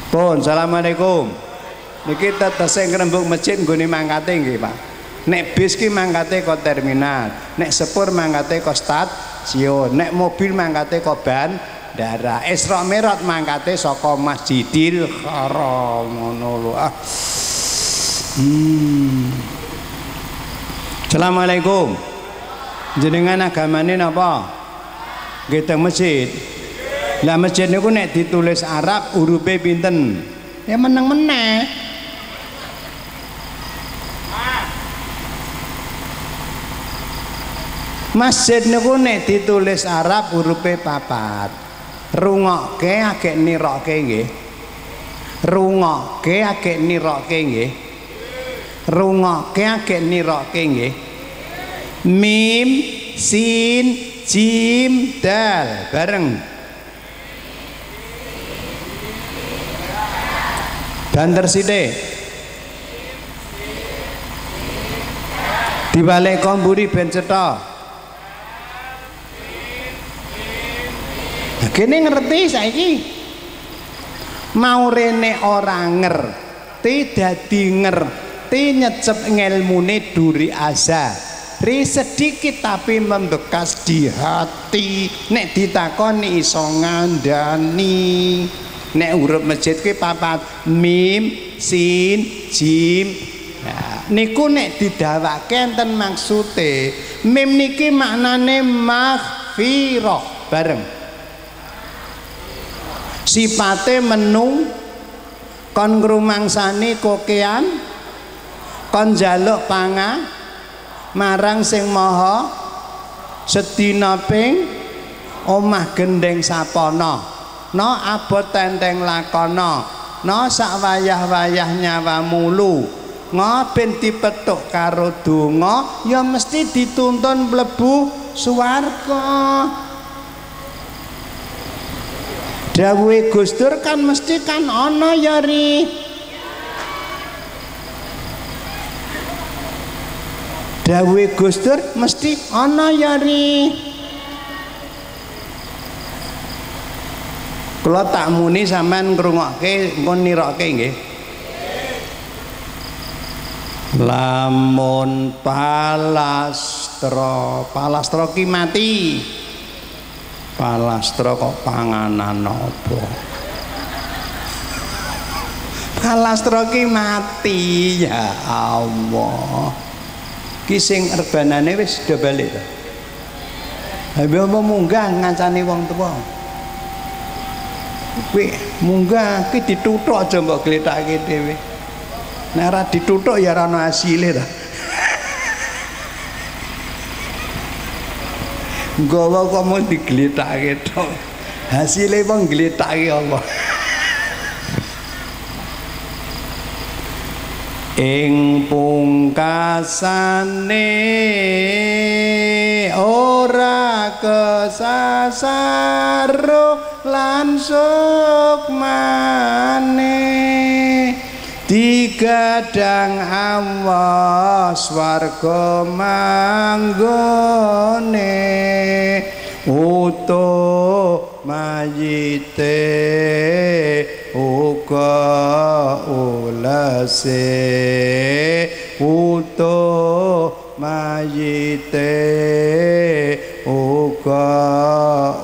Pun, Assalamualaikum. Niki tetes sing ngrembug masjid nggone mangkate nggih, Pak. Nek bis ki mangkate ke terminal, nek sepur mangkate ke stasiun, nek mobil mangkate ke bandara. Isra Mi'raj mangkate saka Masjidil Haram ngono. Ah. Hmm. Assalamualaikum. Jenengan agamane napa? Nggih teng masjid. Lah masjid niku nek ditulis Arab hurufe pinten? Ya meneng meneh. Masjid niku nek ditulis Arab hurufe papat. Rungokke agek nirokke nggih. Rungokke agek nirokke nggih. Rungokke agek nirokke nggih. Mim, sin, jim, dal bareng. Banter sithik. Dibalik komburi ben. Kene ngerti saiki. Mau rene ora ngerti dadi ngerti nyecep ngelmune duri asa. Ri sedikit tapi membekas di hati. Nek ditakoni iso ngandani. Nek huruf masjid ki papat mim, sin, jim. Nah, niku nek didawake enten maksude. Mim niki maknane maghfirah bareng. Sipate menung kon ngrumangsani kokean kon njaluk pangan marang sing maha sedina ping omah gendeng sapana. No abot tenteng lakono no sak wayah-wayah mulu. Ngoben dipetuk karo donga ya mesti dituntun mlebu swarga dawuhe Gus Dur kan mesti kan ana ya ri. Dawuhe Gus Dur mesti ana ya ri. Kula tak muni sampean ngrungokke engko nirokke nggih. Lamun palastra palastra ki mati palastra kok panganan apa palastra ki mati ya Allah ki sing rebanane wis do balik to Habis apa munggah ngancani wong tuwa Kuwi munggah ki dituthuk aja mbok gletake dhewe. Nek ora dituthuk ya ora ono asile ta. Gawa kok mau digletake tok. Hasile wong gletake Allah. ing pungkasane ora kesasar lan sukmane digadang Allah swarga manggone utuh mayite uga ulase. Utuh mayite uga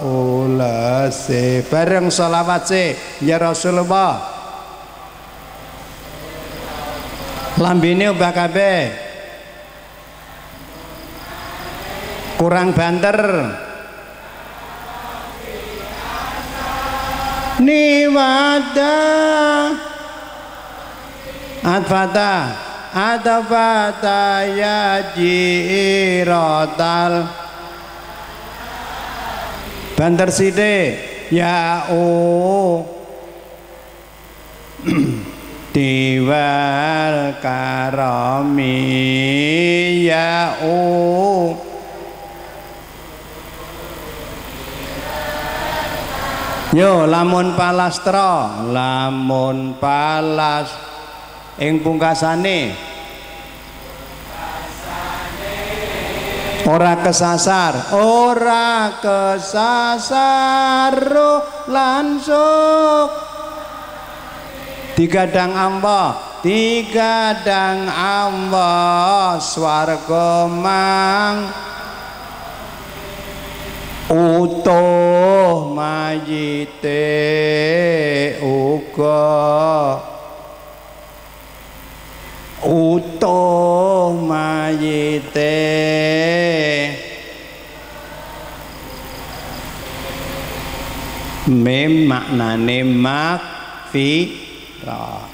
ulase. Bareng selawat ya Rasulullah lambene ubah kabeh. Kurang banter. Niwada. Adfata. Adfata ya jirotal. Banter sithik. Ya o diwal karami ya o Yo lamun palastra, lamun palas ing pungkasane. Ora kesasar, ora kesasar langsung digadang amba, digadang amba swarga mang. Utuh mayite uga. Utuh mayite mem maknane makfi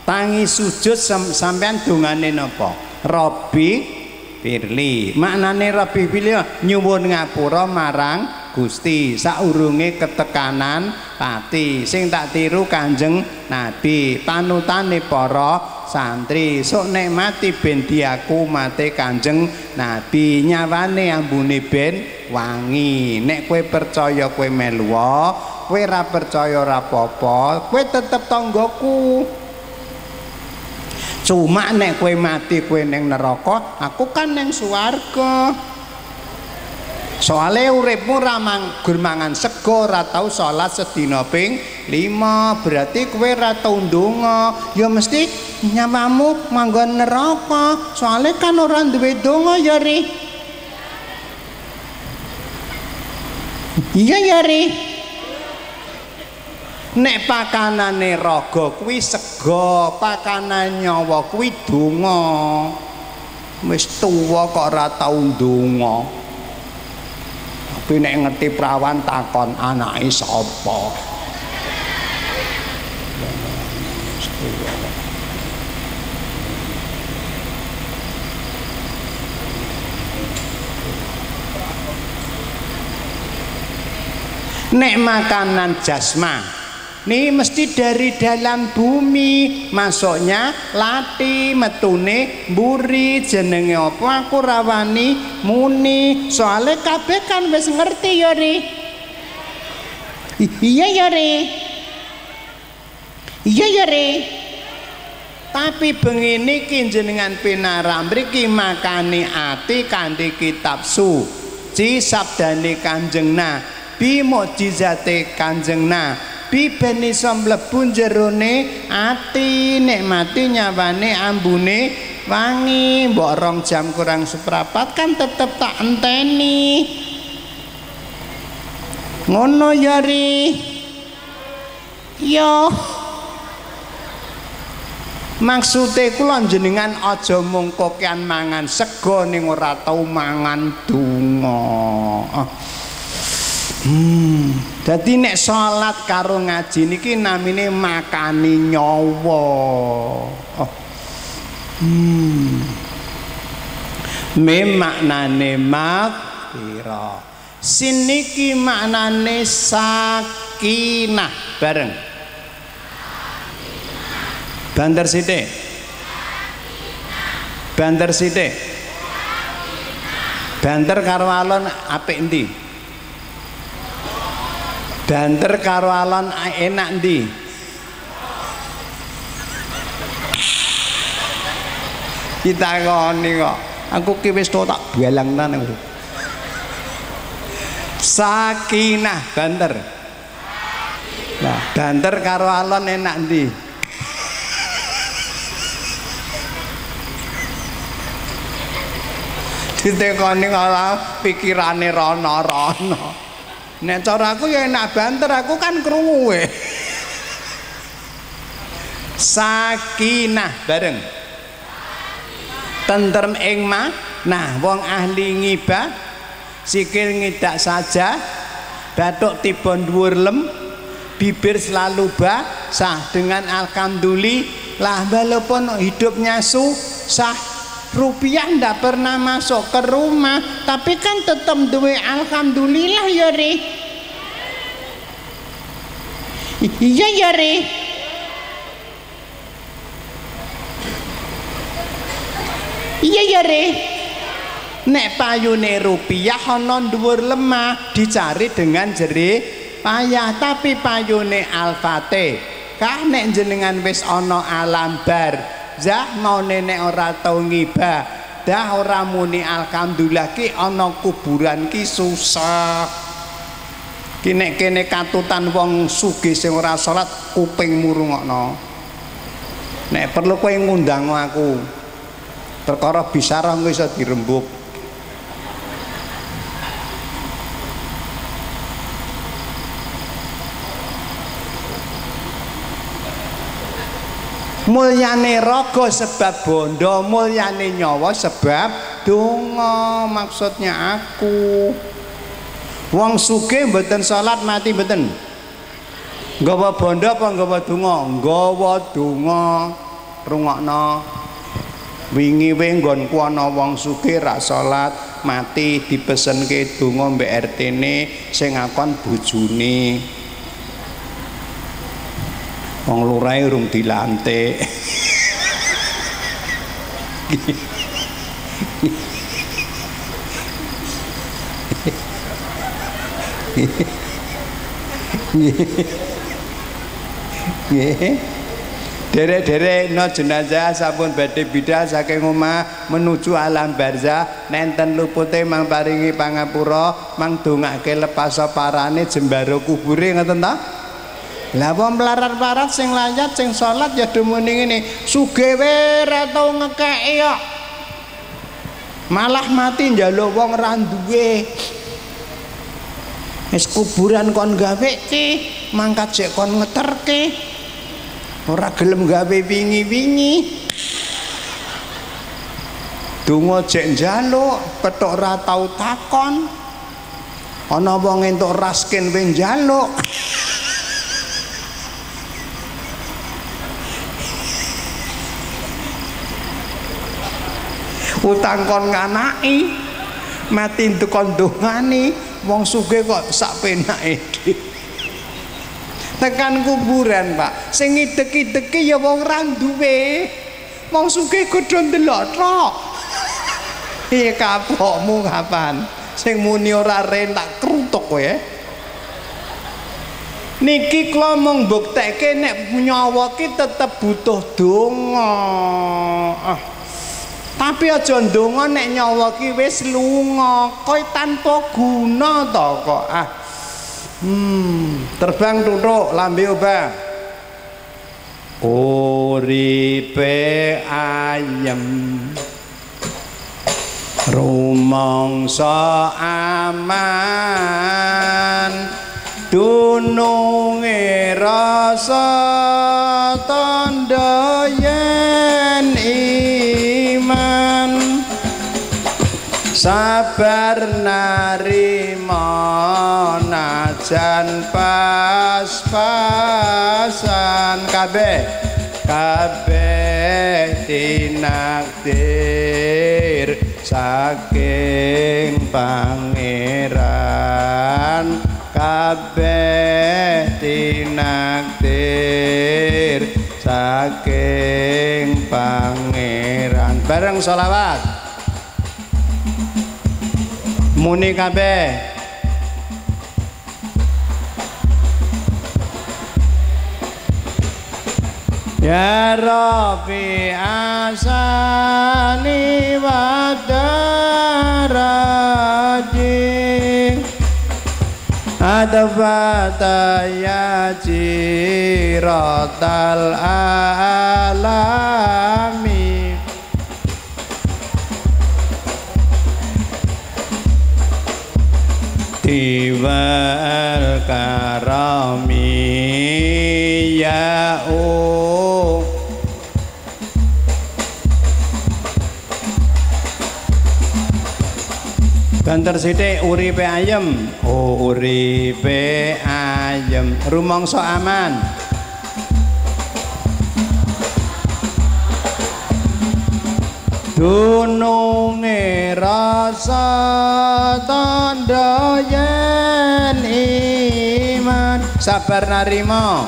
tangi sujud sam, sampean dungane napa? Robi Firli maknane Rabbi Firli nyuwun ngapura marang Gusti. Saurunge ketekanan pati sing tak tiru Kanjeng Nabi. Panutane para santri sok nek mati ben diaku mate Kanjeng Nabi. Nyawane ambune ben wangi. Nek kowe percaya kowe melu kowe ora percaya ora apa-apa kowe tetep tanggoku cuma nek kowe mati kowe ning neraka aku kan ning swarga. Soale uripmu ramang gur mangan sego ora tau salat sedina ping 5 berarti kowe ora tau ya mesti nyawamu manggon neraka soale kan ora duwe donga ya ri. Iya ya ri nek pakanane raga kuwi sego pakanan nyawa kuwi donga. Wis tuwa kok ora tau ndonga tapi nek ngerti perawan takon anake sapa? Nek makanan jasma Nih mesti dari dalam bumi. Masuknya lati metune buri jenenge apa? Aku rawani muni. Soalnya kabeh kan wis ngerti ya ri. Iya ya ri. Iya ya ri. Tapi begini jenengan pinaram mriki makani ati kanthi kitab suci sabdane kanjeng nabi mukjizate kanjeng nabi Nabi ben iso mlebu jerone ati nek mati nyawane ambune wangi. Mbok rong jam kurang seprapat kan tetep tak enteni. Ngono ya ri. Yo. Maksude kula jenengan aja mung kokean mangan sego ning ora mangan donga. Ah. hmm Dadi nek salat karo ngaji niki namine makani nyawa. Oh. Hmm. Me maknane makfira. Sin niki maknane sakinah bareng. Banter sithik. Banter sithik. Banter karo alon apik endi? Banter karo alon enak ndi? Kita ngoni kok. Aku ki wis tak balangnan aku. Sakinah banter. Nah, banter karo alon enak ndi? Ditekoni kala pikirane rono-rono. Nek cara aku ya enak banter aku kan krungu we. Sakinah bareng. Tentrem ing. Nah, wong ahli ngibah sikil ngidak saja, batuk tiba dhuwur lem, bibir selalu basah dengan alhamdulillah walaupun hidupnya susah rupiah ndak pernah masuk ke rumah tapi kan tetap duwe alhamdulillah ya iya ya iya ya Ri. Nek payune rupiah ana dhuwur lemah dicari dengan jerih payah tapi payune al-fatihah nek jenengan wis ana alam zah mau nenek ora tau ngibah. Dah ora muni alhamdulillah ki ana kuburan ki susah. Ki nek kene katutan wong sugih sing ora salat kuping murungokno. Nek perlu kowe ngundang aku. Perkara bisarah engko iso dirembuk mulyane raga sebab bondo mulyane nyawa sebab donga maksudnya aku. Wong sugih mboten salat mati mboten? Nggawa bondo apa nggawa donga? Nggawa donga. Rungokno. Wingi we nggonku ana wong sugih ra salat mati dipesenke donga mbek RT-ne sing ngakon bojone wong lurahe urung dilantik Nggih. Derek-derek no jenazah sampun badhe bidhah saking omah menuju alam barzah nenten lupute mang paringi pangapura mang dongake lepas parane jembaro kubure ngoten ta? Lah wong melarat-melarat sing layat sing salat ya dumuni sugih wae ra tau. Malah mati njaluk wong ra duwe. Wis kuburan kon gawe ki, mangkat sik kon ngeterke. Ora gelem gawe wingi-wingi. Donga jek njaluk, petok ra tau takon. Ana wong entuk raskin we njaluk. Utang kon nganaki mati tukon dongani wong sugih kok sak penake. Tekan kuburan Pak. Sing ngidek-ideki ya wong ra duwe. Wong sugih kudu ndelok tok. Iya kapokmu kapan? Sing muni ora ren tak krutuk kowe niki kula mung mbuktekke nek nyawa ki tetep butuh donga. Ah tapi aja ndonga nek nyawa ki wis lunga kowe tanpa guna to kok. Ah. Hmm terbang tutuk. Lambe obah. Uripe ayem. Rumangsa aman. Dununge rasa sabar narimo najan pas-pasan. Kabeh kabeh tinakdir saking pangeran. Kabeh tinakdir saking pangeran. Bareng sholawat muni kabeh. Ya Rabbi asani wa daraji Adfata ya jiratal alami Tiwal karami ya oh Banter sithik uripe ayem. Oh uripe ayem. Rumangsa aman. Dununge rasa sabar narima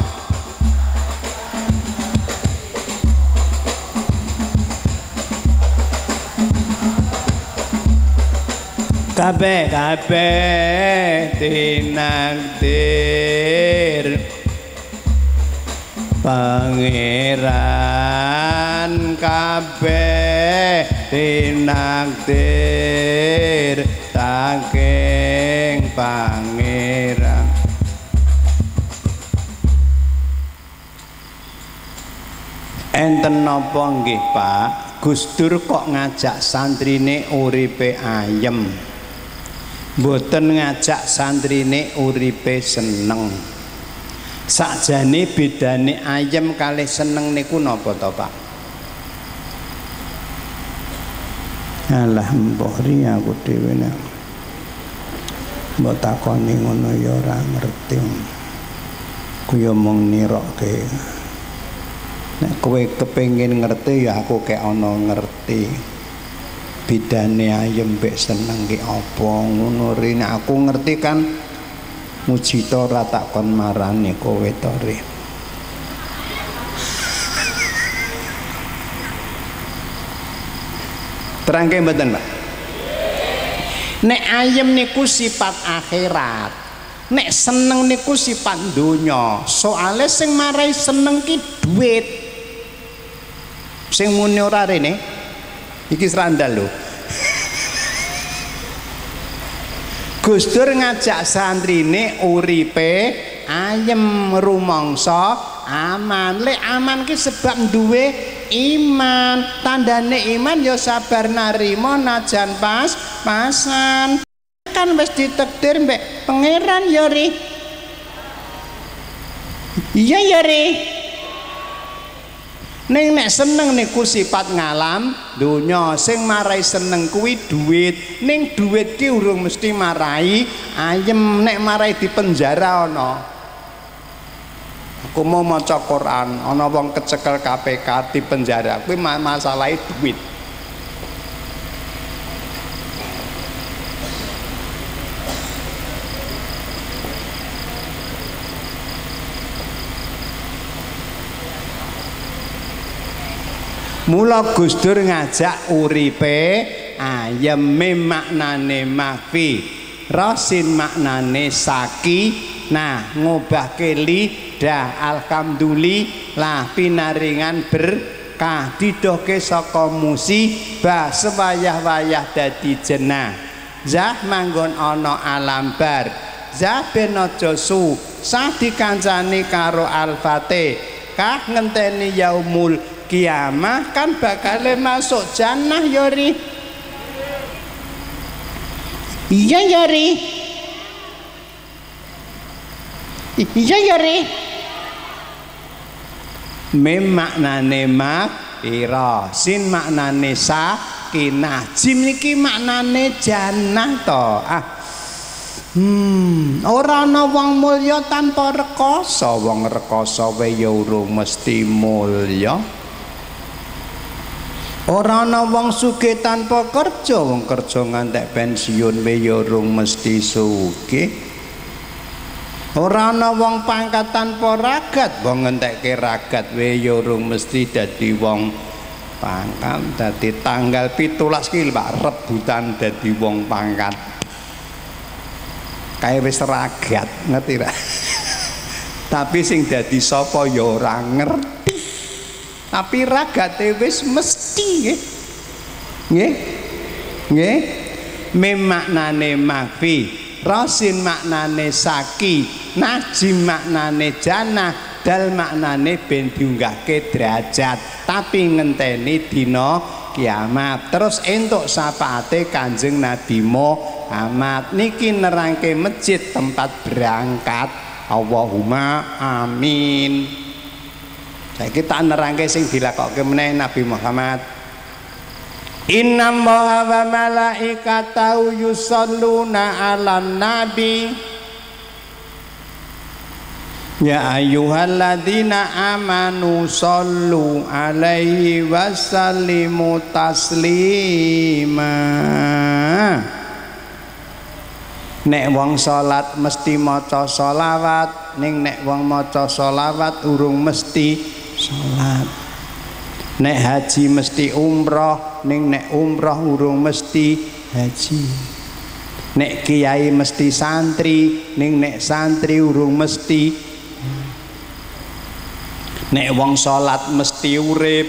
kabeh kabeh tinakdir pangeran kabeh tinakdir saking pangeran Enten napa nggih Pak? Gus Dur kok ngajak santrine uripe ayem? Mboten ngajak santrine uripe seneng. Sakjane bedane ayem kalih seneng niku napa to Pak? Mbori aku dhewe nek mbok takoni ngono ya ora ngerti. Ku ya mung nirokke nek kowe kepengin ngerti ya aku kayak ana ngerti. Bedane ayem mbek seneng ki apa ngono rene aku ngerti kan mujita ora tak kon marani kowe to terangke mboten Pak? Nek ayem niku sifat akhirat. Nek seneng niku sifat donya. Soalnya sing marai seneng ki duit sing muni ora rene iki serandal lho. Gus Dur ngajak santrine uripe ayem rumangsa aman. Lek aman ki sebab duwe iman. Tandane iman ya sabar narima najan pas pasan. Kan wis ditakdir mbek pangeran ya ri. Iya ya ri Ning nek seneng niku sifat ngalam donya sing marai seneng kuwi duit. Ning duit ki urung mesti marai ayem nek marai di penjara ana. Aku mau maca Quran ana wong kecekel KPK di penjara kuwi masalah duit Mula Gus Dur ngajak uripe ayeme maknane mafi Rasin maknane saki Nah ngobahke lidah Alhamdulillah pinaringan berkah Didohke saka musibah Sewayah-wayah dadi jenah. Zah manggon ana alam bar Zah ben aja su Sah dikancani karo Al-Fatih Kah ngenteni yaumul kiamah kan bakal masuk jannah yori iya yori iya yori mem maknane mak pira sin maknane sa nyiptake najim niki maknane jannah to? Ah. Hmm, ora ana wong mulya tanpa rekoso, wong rekoso wae ya mesti mulya. Ora ana wong sugih tanpa kerja, wong kerja ngantek pensiun ya urung mesti sugih. Ora ana wong pangkat tanpa ragat, wong ngentekke ragat wae ya urung mesti dadi wong pangkat. Dadi tanggal 17 ki Pak rebutan dadi wong pangkat. Kayak wis ragat, ngerti ra? Tapi sing dadi sapa ya ora ngerti. Tapi ragate wis mesti nggih. Nggih. Nggih. Mim makfi, Rasin maknane saki, Najim maknane jannah, dal maknane ben diunggahke derajat, tapi ngenteni dina kiamat. Terus entuk syafaate Kanjeng Nabi Muhammad niki nerangke masjid tempat berangkat. Allahumma amin. Saiki tak nerangke sing dilakokke meneh Nabi Muhammad. Inna allaha wa malaikatahu yusalluna 'alan nabi Ya ayyuhalladzina amanu sallu alaihi wasallimu taslima Nek wong salat mesti maca selawat ning nek wong maca selawat urung mesti salat. Nek haji mesti umroh ning nek umroh urung mesti haji. Nek kiai mesti santri ning nek santri urung mesti Nek wong salat mesti urip.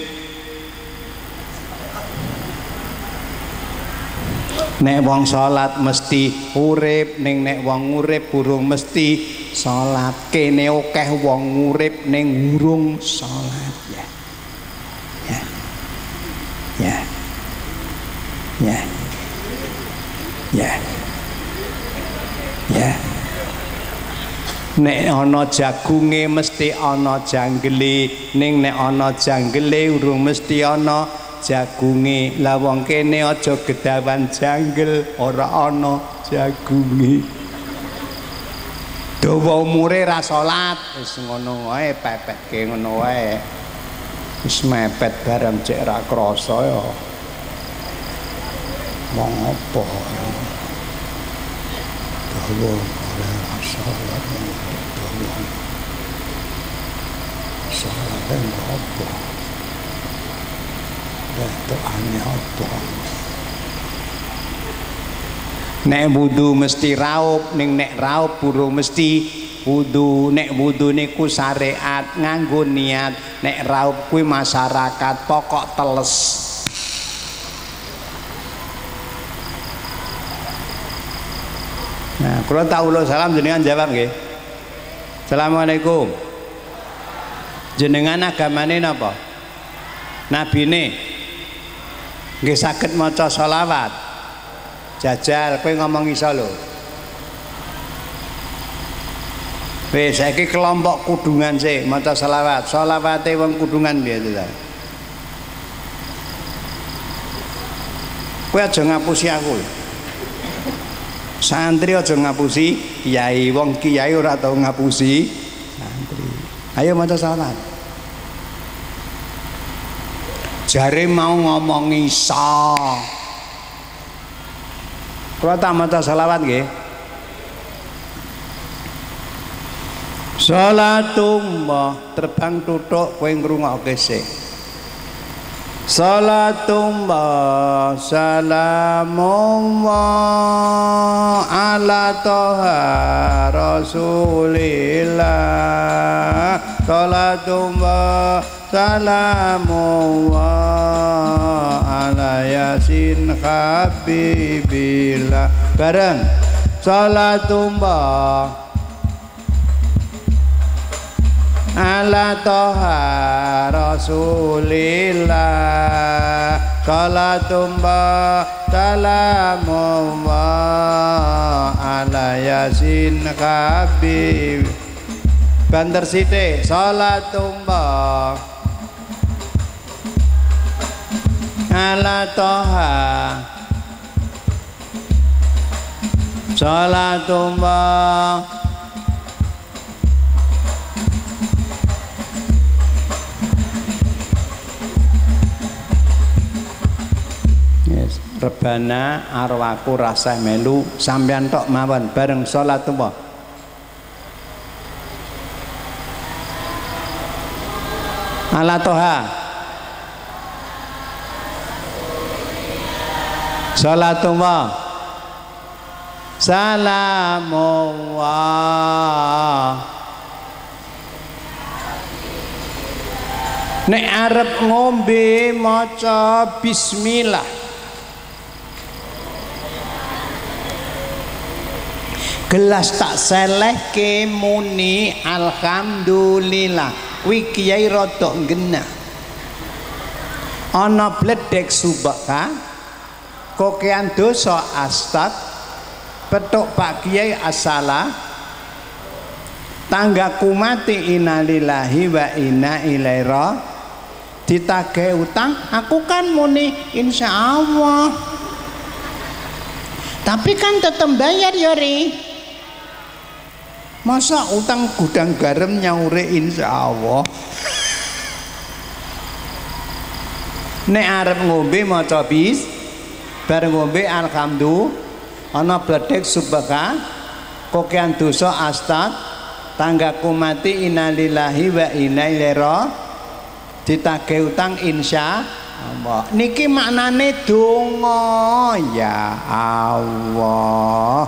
Nek wong salat mesti urip, ning nek wong urip burung mesti salat. Kene akeh wong urip ning urung salat ya. Ya. Ya. Ya. Ya. Ya. nek ana jagunge mesti ana janggele ning nek ana janggele urung mesti ana jagunge lah wong kene aja gedawan janggel ora ana jagunge dawa umure ra salat wis ngono wae pepetke ngono wae wis mepet bareng cek ra krasa ya wong apa dawa ora salat Salahnya apa? Datukane apa? Nek wudu mesti raup, ning nek raup burung mesti wudu. Nek wudu niku syariat nganggo niat, nek raup kuwi masyarakat pokok teles. Nah, kalau tak ulo salam jenengan jawab nggih. Assalamualaikum. Jenengan agamane napa? Nabine. Nggih saged maca selawat. Jajal kowe ngomong iso lho. Wis saiki kelompok kudungan sih maca selawat. Selawate wong kudungan piye to? Kowe aja ngapusi aku. Santri aja ngapusi kiai, wong kiai ora tau ngapusi santri. Ayo maca salat. Jare mau ngomong isa. Kula tak maca selawat nggih. Salatumma terbang tutuk kowe ngrungokke sik. Salatullah salamullah ala toha rasulillah Salatullah salamullah ala yasin habibillah Bareng Salatullah ala toha rasulillah. Salatumba salamullah ala yasin habib. Banter sithik salatumba ala toha. Salatullah Yes. Rebana arwaku rasa melu sampean tok mawon bareng salatullah ala toha salatullah. Salamullah. Nek arep ngombe maca bismillah. Gelas tak seleh ke muni alhamdulillah. Kuwi kiai rada genah. Ana bledek subaka kokean dosa astag petuk Pak Kiai asala tanggaku mati innalillahi wa inna ilaihi ditagih utang aku kan muni insya Allah. Tapi kan tetap bayar yori masa utang gudang garam nyaure insya Allah? Nek arep ngombe maca bis bar ngombe alhamdulillah. Ana bledek subaka kokean dosa astag. Tanggaku mati innalillahi wa inna ilaihi ditagih utang insya Allah. Niki maknane donga. Ya Allah.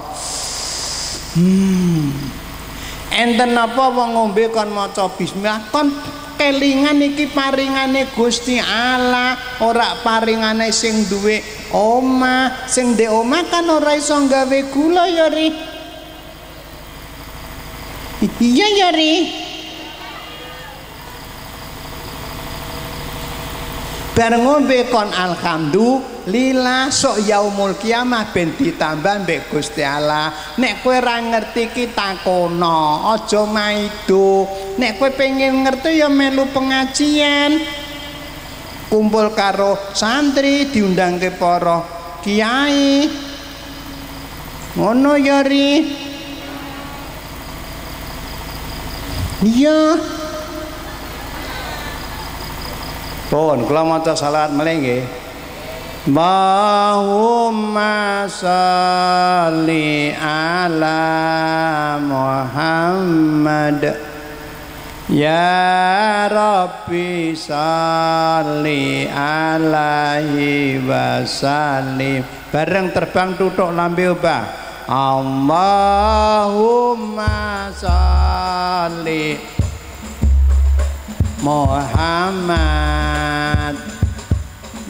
Hmm. Enten apa wong ngombe kon maca bismillah? Kon kelingan iki paringane Gusti Allah ora paringane sing duwe omah sing ndek omah kan ora iso gawe gula ya ri. Iya ya ri. Bareng ngombe kon alhamdulillah sok yaumul kiamah ben ditambah mbek Gusti Allah. Nek kowe ora ngerti ki takono aja maido. Nek kowe pengen ngerti ya melu pengajian kumpul karo santri diundang ke para kiai. Ngono ya iya. Pun kula maca salat meleh nggih. Allahumma salli ala Muhammad Ya Rabbi salli alaihi wasallim Bareng terbang tutuk lambe obah Allahumma salli. Muhammad.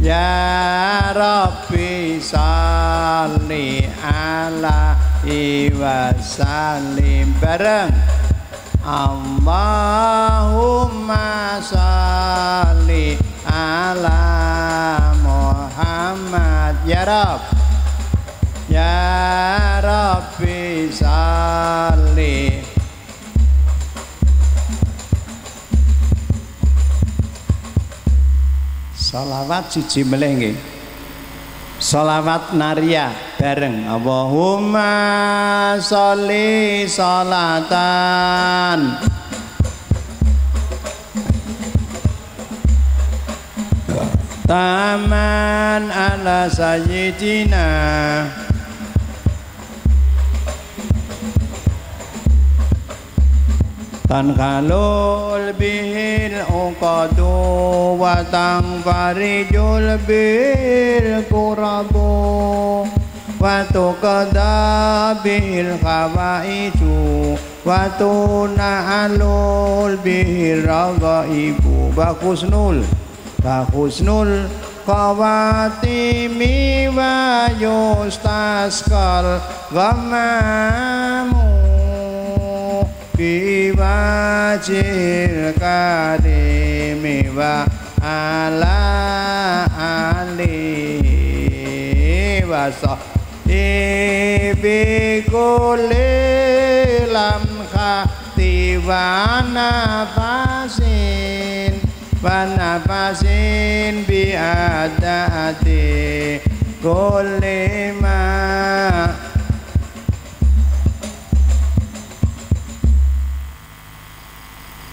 Ya Rabbi salli alaihi wasallim Bareng Allahumma salli ala Muhammad. Ya Rabb. Ya Rabbi salli. Salawat siji meleh nggih. Salawat naria bareng. Allahumma sholli salatan Taman ala sayyidina. Tankalul bihil uqadu wa tangfarijul bil kurabu وتقضى بالحوائج وتنعل به الرغائب فحسنول فحسنول خواتيم ويستسقى الغمام في وجه الكريم وعلى عليه وصحبه sahbihi kulli lam khati wa nafasin wa nafasin bi adati kulli ma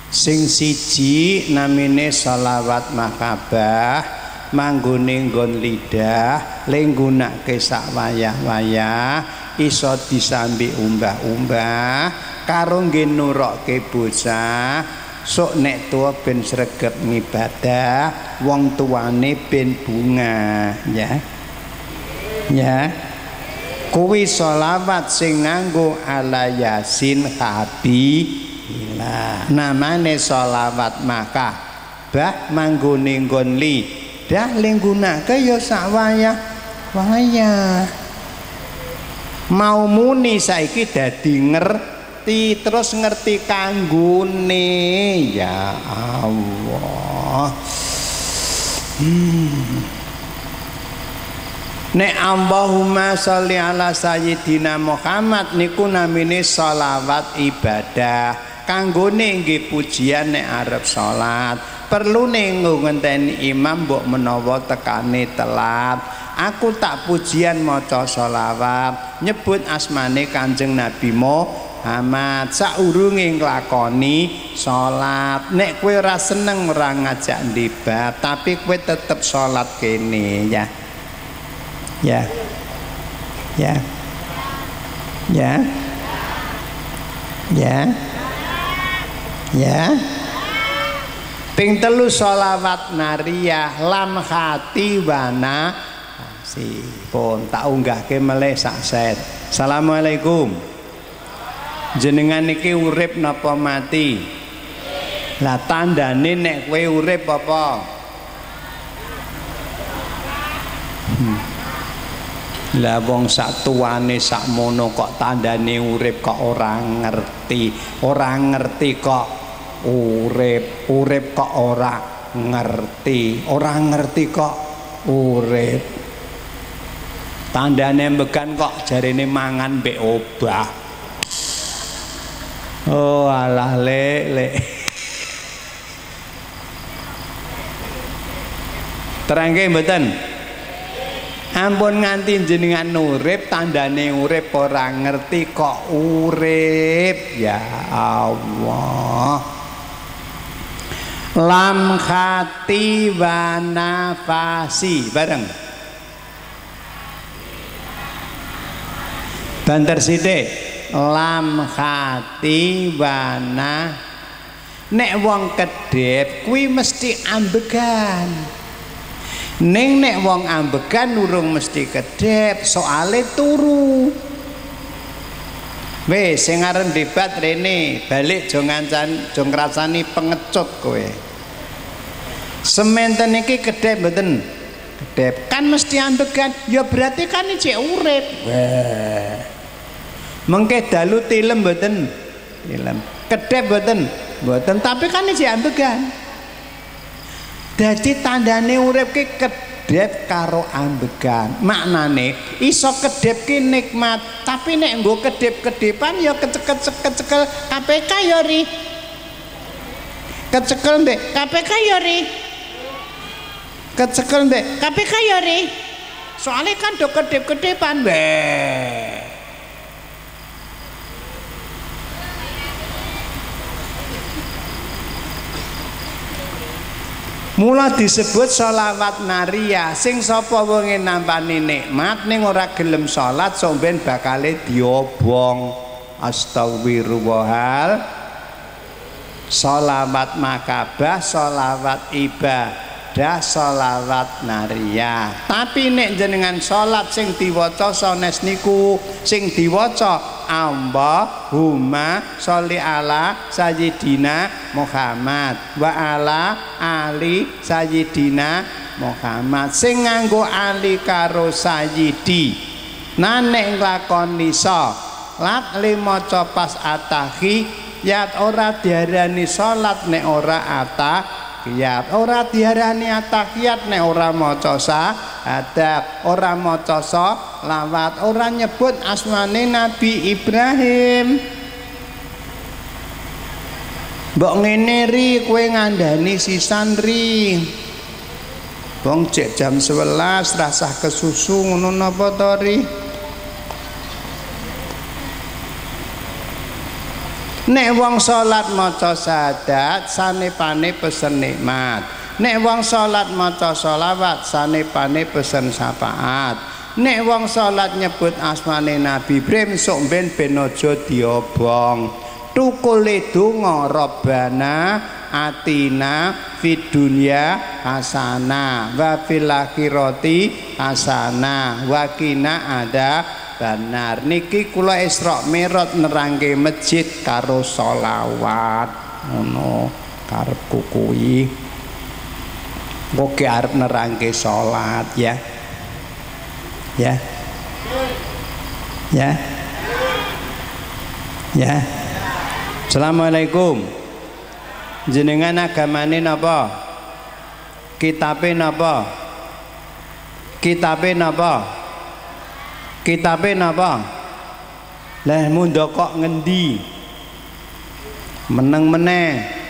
sing siji namine selawat makabah manggone nggon lidah lenggunake sak wayah-wayah iso disambi umbah-umbah karo nggih bocah. Sok nek tua ben sregep ngibadah wong tuane ben bunga ya. Ya. Kuwi selawat sing nganggo ala yasin habibillah. Namane selawat maka bah manggone nggon lidah lenggunake ya sak wayah. Wayah mau muni saiki dadi ngerti terus ngerti kanggone ya Allah hmm. Nek Allahumma sholli ala sayyidina Muhammad niku namine sholawat ibadah. Kanggone nggih pujian nek arep salat. Perlu ning ngenteni imam mbok menawa tekane telat. Aku tak pujian maca sholawat, nyebut asmane Kanjeng Nabi Muhammad saurunge nglakoni salat. Nek kowe ora seneng ora ngajak debat, tapi kowe tetep salat kene ya. Ya. Ya. Ya. Ya. Ya. Ping telu sholawat nariyah lam hati wana si pun tak unggahke meleh sak set. Assalamualaikum. Jenengan iki urip napa mati? Lah tandane nek kowe urip apa? Hmm. Lah wong sak tuane sak mono kok tandane urip kok ora ngerti, ora ngerti kok urip, urip kok ora ngerti, ora ngerti kok urip. Tandane mbekan kok jarene mangan mbek obah. Oh alah lek lek. Terangke mboten? ampun nganti jenengan urip tandane urip ora ngerti kok urip ya Allah lam khati wa nafasi bareng banter sithik lam khati wa nek wong kedep kuwi mesti ambegan Ning nek wong ambekan urung mesti kedep, soale turu. Wes sing arep debat rene, balik jo ngancan jo ngrasani pengecut kowe. Sementen iki kedep mboten? Kedep. Kan mesti ambekan, ya berarti kan iki urip. Wah. Mengke dalu tilem mboten? Tilem. Kedep mboten? Mboten, tapi kan iki ambekan. Dadi tandane urip ki kedep karo ambegan. Maknane iso kedep ki nikmat, tapi nek nggo kedep-kedepan ya kecekel-kecekel KPK ya ri. Kecekel ndek KPK ya ri. Kecekel ndek KPK ya ri. Soalnya kan do kedep-kedepan. Weh. Mula disebut sholawat naria sing sapa wonge nampani nikmat ning ora gelem salat somben bakale diobong. Astagfirullahal. Sholawat makabah sholawat ibadah ibadah sholawat nariyah tapi nek jenengan sholat sing diwaca sanes niku sing diwaca Allahumma sholli ala sayyidina Muhammad wa ala ali sayyidina Muhammad. Sing nganggo ali karo sayyidi. Nah nek nglakoni salat limaca pas atahi ya ora diarani salat nek ora atah tahiyat ora diarani tahiyat nek ora maca syahadat ora maca lawat ora nyebut asmane Nabi Ibrahim Mbok ngene ri kowe ngandani sisan ri. Wong cek jam 11 rasah kesusu ngono napa to ri? Nek wong salat maca sadat sanepane pesen nikmat. Nek wong salat maca selawat sanepane pesen syafaat. Nek wong salat nyebut asmane Nabi Ibrahim sok ben ben aja diobong. Tukule donga Rabbana atina fid dunya hasanah wa fil akhirati hasanah wa qina ada benar. Niki kula Isra Mi'raj nerangke masjid karo selawat. Ngono karepku kuwi. Oke arep nerangke salat ya. Ya. Ya. Ya. Assalamualaikum. Jenengan agamane napa? Kitabe napa? Kitabe napa kitabe napa? Leh mundho kok ngendi? Meneng meneh.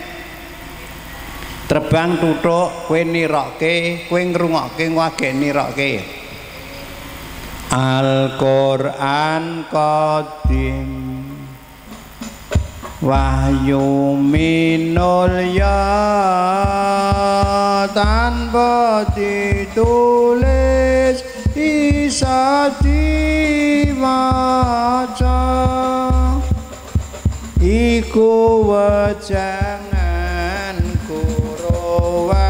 Terbang tutuk kowe nirokke kowe ngrungokke wage nirokke. Al-Qur'an Qadim. Wahyu minul ya tanpa ditulis bisa maca. Iku wajangan kurowas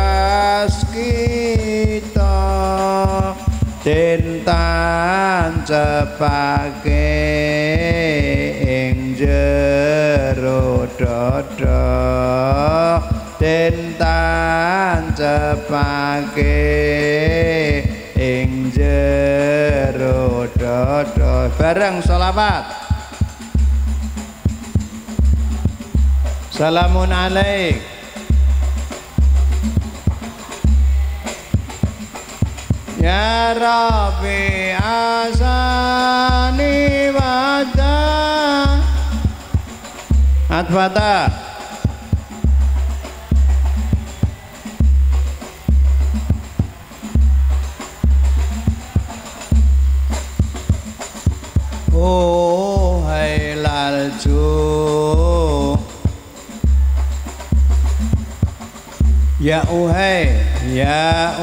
kita. Tentan cepake ing jero dodo tentan cepake dodo Bareng sholawat. Salamun alaik. Ya Rabbi asani wada Atfata Ya uhai ya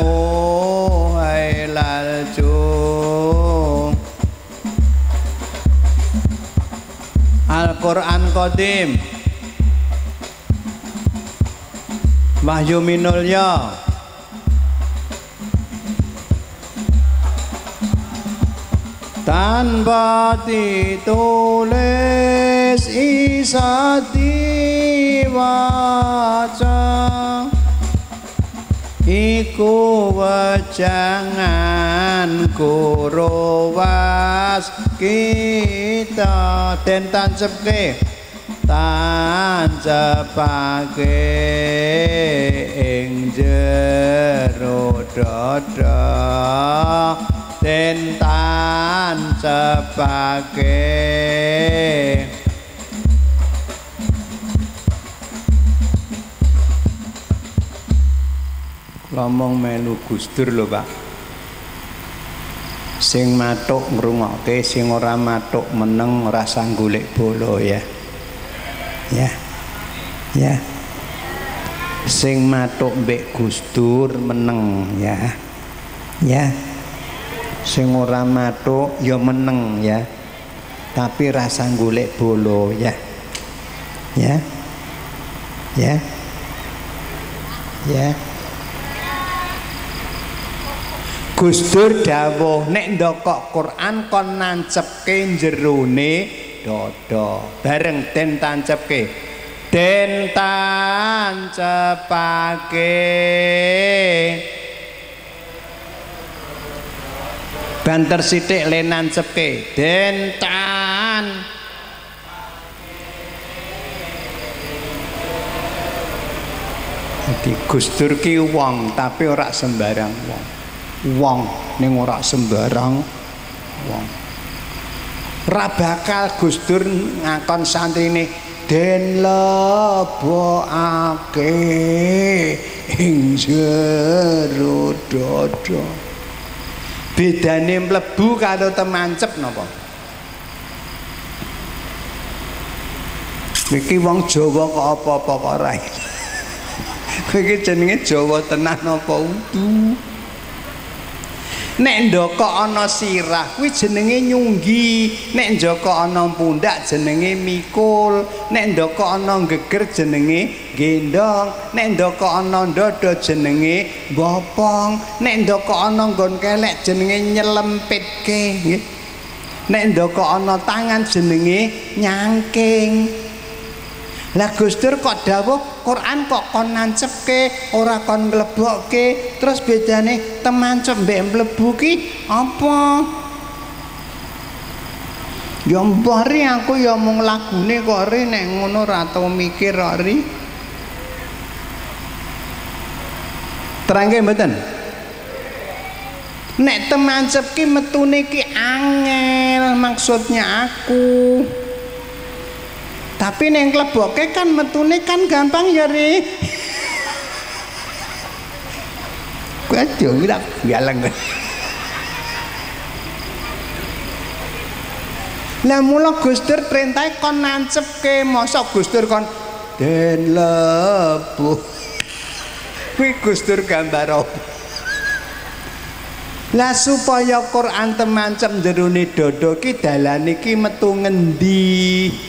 hay lal ju Al-Qur'an Qadim. Wahyu minul ya tanpa ditulis isa diwaca. Iku wejangan kurowas kita. Den tancepke tancepake ing jero dada den tancepake ngomong melu Gusdur lho Pak. Sing matuk ngrungokke sing ora matuk meneng ora sang golek bolo ya. Ya. Ya. Sing matuk mbek Gusdur meneng ya. Ya sing ora matuk ya meneng ya. Tapi rasa golek bolo ya. Ya. Ya. Ya. Gusdur dawuh nek ndokok Quran kon nancepke jerone dada. Bareng den tancepke. Den tancepake banter sithik le nancepke. Den tan Jadi Gusdur ki wong tapi ora sembarang wong. Wong ning ora sembarang wong. Ora bakal Gus Dur ngakon santrine den lebokake ing jero dada bedane mlebu karo temancep napa Iki wong Jawa kok apa-apa kok ora. Iki jenenge Jawa tenan apa udu? Nek ndoko ana sirah kuwi jenenge nyunggi, nek njoko ana pundak jenenge mikul, nek ndoko ana geger jenenge gendong, nek ndoko ana ndada jenenge bopong, nek ndoko ana nggon kelek jenenge nyelempitke. Nek ndoko ana tangan jenenge nyangking. Lah Gus Dur kok dawuh Quran kok kon nancepke, ora kon mlebokke. Terus bedane temancep mbek mlebu ki apa? Ya mbari aku ya mung lagune kok ri nek ngono ora tau mikir kok ri. Terangke mboten? Nek temancep ki metune ki angel maksudnya aku. Tapi neng kleboke kan metune kan gampang ya ri. Kowe aja ngira galeng. Lah mula Gus Dur perintahe kon nancepke, mosok Gus Dur kon den lebu. Kuwi Gus Dur gambar apa? Lah supaya Quran temancem jerone dodo ki dalane ki metu ngendi?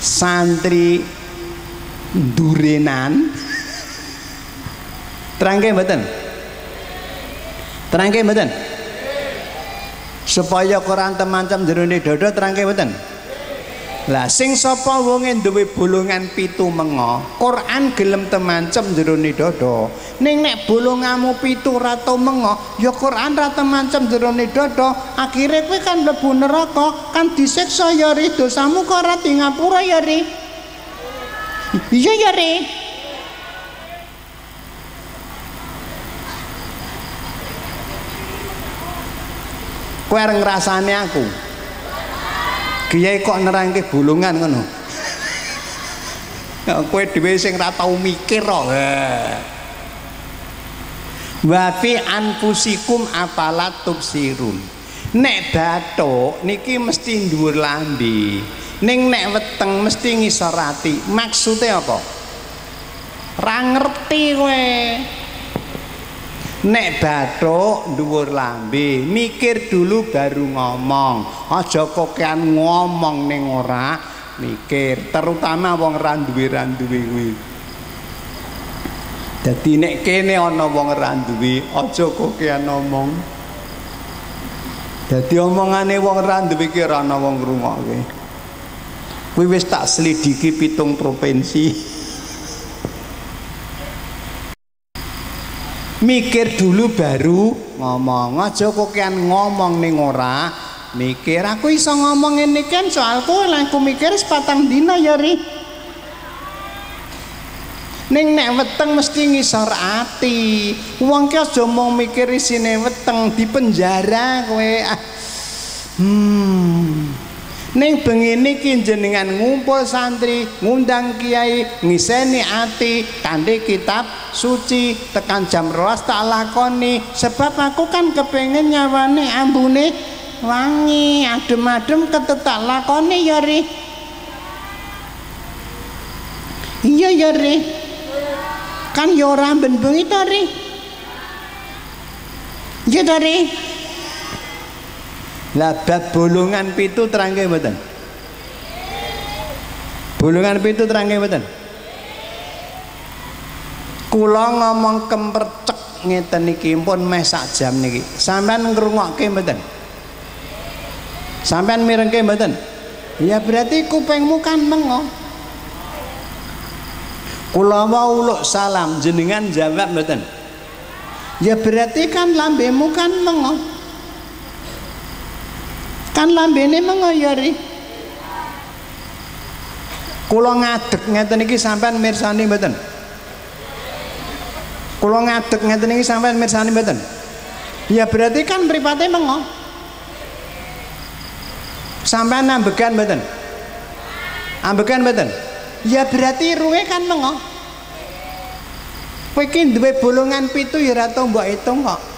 Santri durenan. Terangke mboten? Terangke mboten? Supaya Quran temancam jerone dodo terangke mboten lah sing sapa wonge duwe bolongan pitu mengo Quran gelem temancam jerone dodo ning nek bolongamu pitu tau mengo ya Quran ra temancam jerone dodo akhire kowe kan mlebu neraka kan disiksa ya ri dosamu kok ora di ngapura ya ri. Iya ya ri. Kowe ngrasane aku Kiai kok nerangke bulungan ngono. Ya kowe dhewe sing ora tau mikir kok. Wa fi anfusikum apalat tubsirun. Nek bathuk niki mesti dhuwur lambe. Ning nek weteng mesti ngisor ati. Maksude apa? Ra ngerti kowe. Nek bathuk dhuwur lambe, mikir dulu baru ngomong. Aja kokean ngomong ning ora mikir, terutama wong ra duwe ra duwe kuwi. Dadi nek kene ana wong ra duwe, aja kokean ngomong. Dadi omongane wong ra duwe ki ana wong ngrungokke. Kuwi wis tak selidiki pitung provinsi. Mikir dulu baru. Ngomong aja kokean ngomong ning ora. Mikir aku iso ngomong ini kan soalku aku mikir sepatang dina ya ri. Ning nek weteng mesti ngisor ati. Wong ki aja mung mikir isine weteng di penjara kowe. Ah. hmm Ning bengi iki jenengan ngumpul santri, ngundang kiai, ngiseni ati kanthi kitab suci tekan jam rolas tak lakoni. Sebab aku kan kepengen nyawane ambune wangi adem-adem ketetak lakoni ya ri. Iya ya ri. Kan ya ora ben-bengi to ri. Iya lah bab bolongan pitu terangke mboten? Bolongan pitu terangke mboten? Kula ngomong kempercek ngeten iki pun meh sak jam niki. Sampean ngrungokke mboten? Sampean mirengke mboten? Ya berarti kupingmu kan mengo. Kula mau uluk salam jenengan jawab mboten? Ya berarti kan lambemu kan mengo kan lambene mengoyori kula ngadeg ngeten iki sampean mirsani mboten? Kula ngadeg ngeten iki sampean mirsani mboten? Ya berarti kan mripate mengo. Sampean ambegan mboten? Ambegan mboten? Ya berarti ruwe kan mengo. Kowe iki duwe bolongan pitu ya ora mbok hitung kok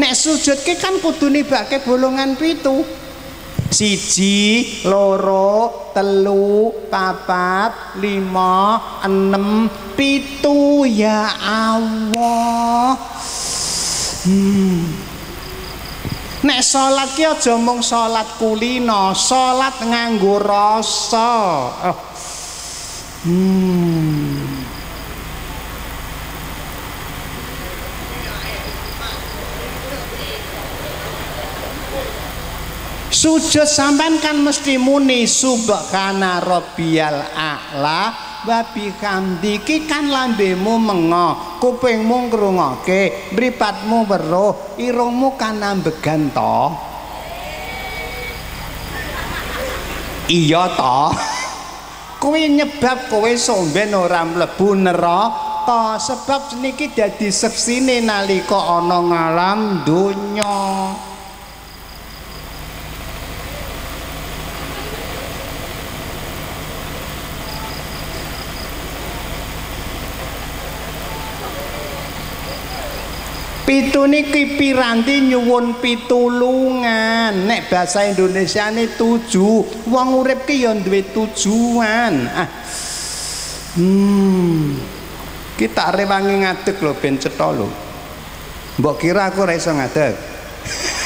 nek sujud ki kan kudu nibake bolongan pitu siji loro telu papat lima enam pitu ya Allah hmm. Nek salat ki aja mung kulino, salat nganggo rasa. Oh. Hmm. Sujud sampean kan mesti muni subhana rabbiyal a'la wa bihamdiki kan lambemu mengo, kupingmu ngrungokke, mripatmu weruh, irungmu kan ambegan to. Iya to. Kuwi nyebab kowe somben ora mlebu neraka sebab niki dadi seksine nalika ana ngalam donya. Pitu niki piranti nyuwun pitulungan. Nek bahasa Indonesia tujuh. Wong urip ki ya duwe tujuan. Ah. Hmm. Kita rewangi ngadeg lho ben cetha lho. Mbok kira aku ora iso ngadeg.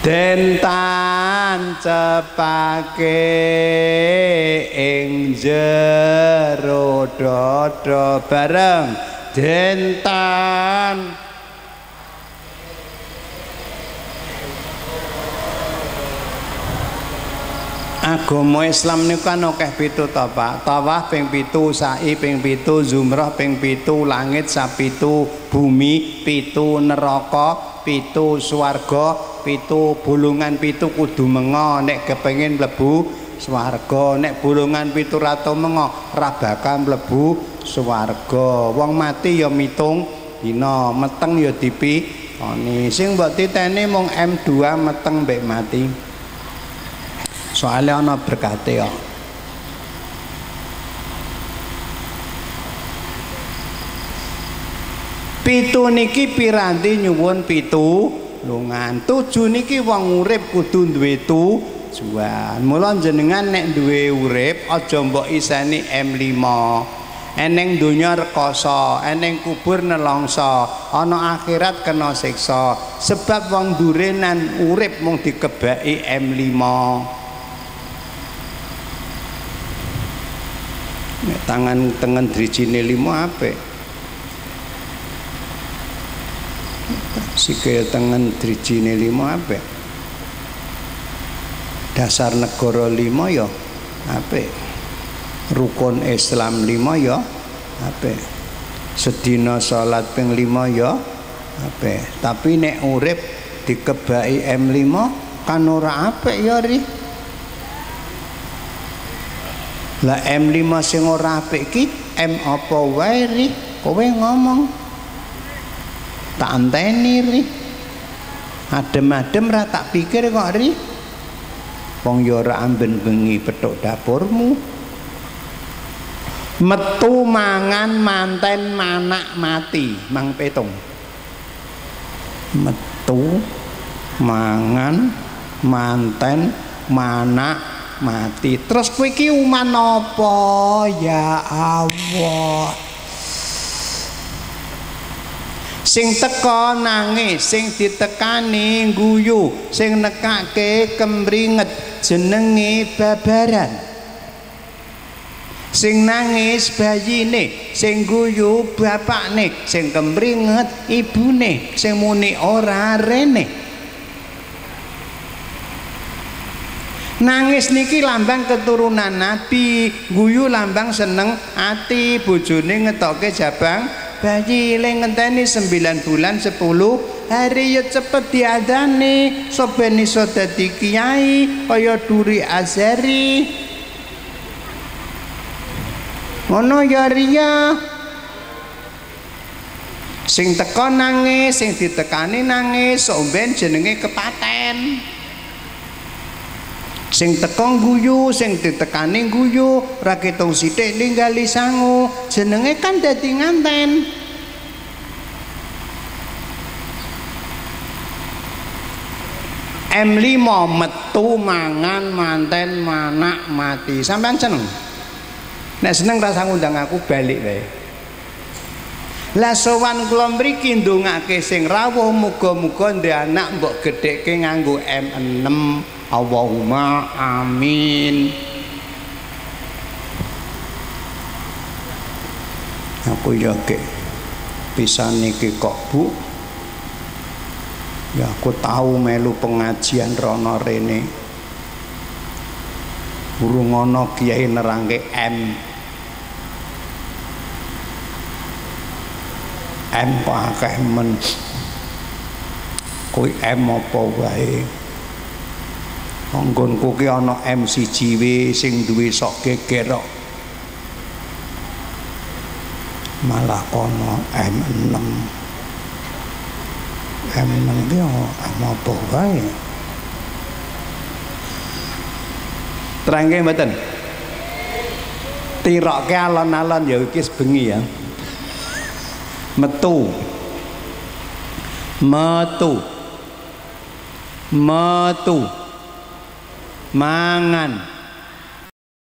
dentan cepake ing jero dodo bareng dentan agama Islam niku kan akeh pitu to Pak. Tawaf ping pitu, sa'i ping pitu, zumrah ping pitu, langit sapitu, bumi pitu, neraka pitu, swarga pitu bulungan pitu kudu mengo nek kepengin mlebu swarga. Nek bulungan pitu rato mengo ra bakal mlebu swarga. Wong mati ya mitung dina meteng ya dipi oni sing mbok titeni mung M2 meteng mbek mati. Soalnya ana berkate kok. Pitu niki piranti nyuwun pitu lungan tujuh niki wong urip kudu duwe tujuan. Mula jenengan nek duwe urip aja mbok iseni M5 eneng donya rekoso eneng kubur nelongso ana akhirat kena siksa. Sebab wong durenan urip mung dikebaki M5 nek tangan tengen drijine 5 apik sikil tengen drijine lima apa dasar negara lima ya apa rukun Islam lima ya apa sedina salat ping lima ya apa tapi nek urip dikebaki M5 kan ora apik ya ri. Lah M5 sing ora apik ki M apa wae ri? Kowe ngomong tak anteni ri. Adem-adem ra tak pikir kok ri. Wong ya ora amben bengi petuk dapurmu. Metu mangan manten manak mati. Mang petung. Metu mangan manten manak mati. Terus kowe iki uman apa? Ya Allah sing teka nangis sing ditekani guyu sing nekake kemringet jenenge babaran. Sing nangis bayine sing guyu bapakne sing kemringet ibune sing muni ora rene. Nangis niki lambang keturunan Nabi, guyu lambang seneng ati, bojone ngetoke jabang bayi leng ngenteni 9 bulan 10 hari ya cepet diadani soben iso dadi kiai kaya duri azari. Ngono ya sing teko nangis sing ditekani nangis omben jenenge kepaten sing teko guyu sing ditekani guyu ra ketung sithik ninggali sangu jenenge kan dadi nganten. M5 metu mangan manten manak mati. Sampean seneng? Nek seneng rasa ngundang aku balik wae. Lah sowan kula mriki ndongake sing rawuh muga-muga ndek anak mbok gedhekke nganggo M6 Allahumma amin. Aku ya ke pisan niki kok Bu. Ya aku tahu melu pengajian rono rene. Burung ono kiai nerangke M. M pakai men? Kuwi M apa wae nggonku ki ana M siji we sing duwe sok geger kok malah kono M6 M6 ki ana apa wae? Terangke mboten? Tirokke alon-alon ya iki bengi ya. Metu. Metu. Metu mangan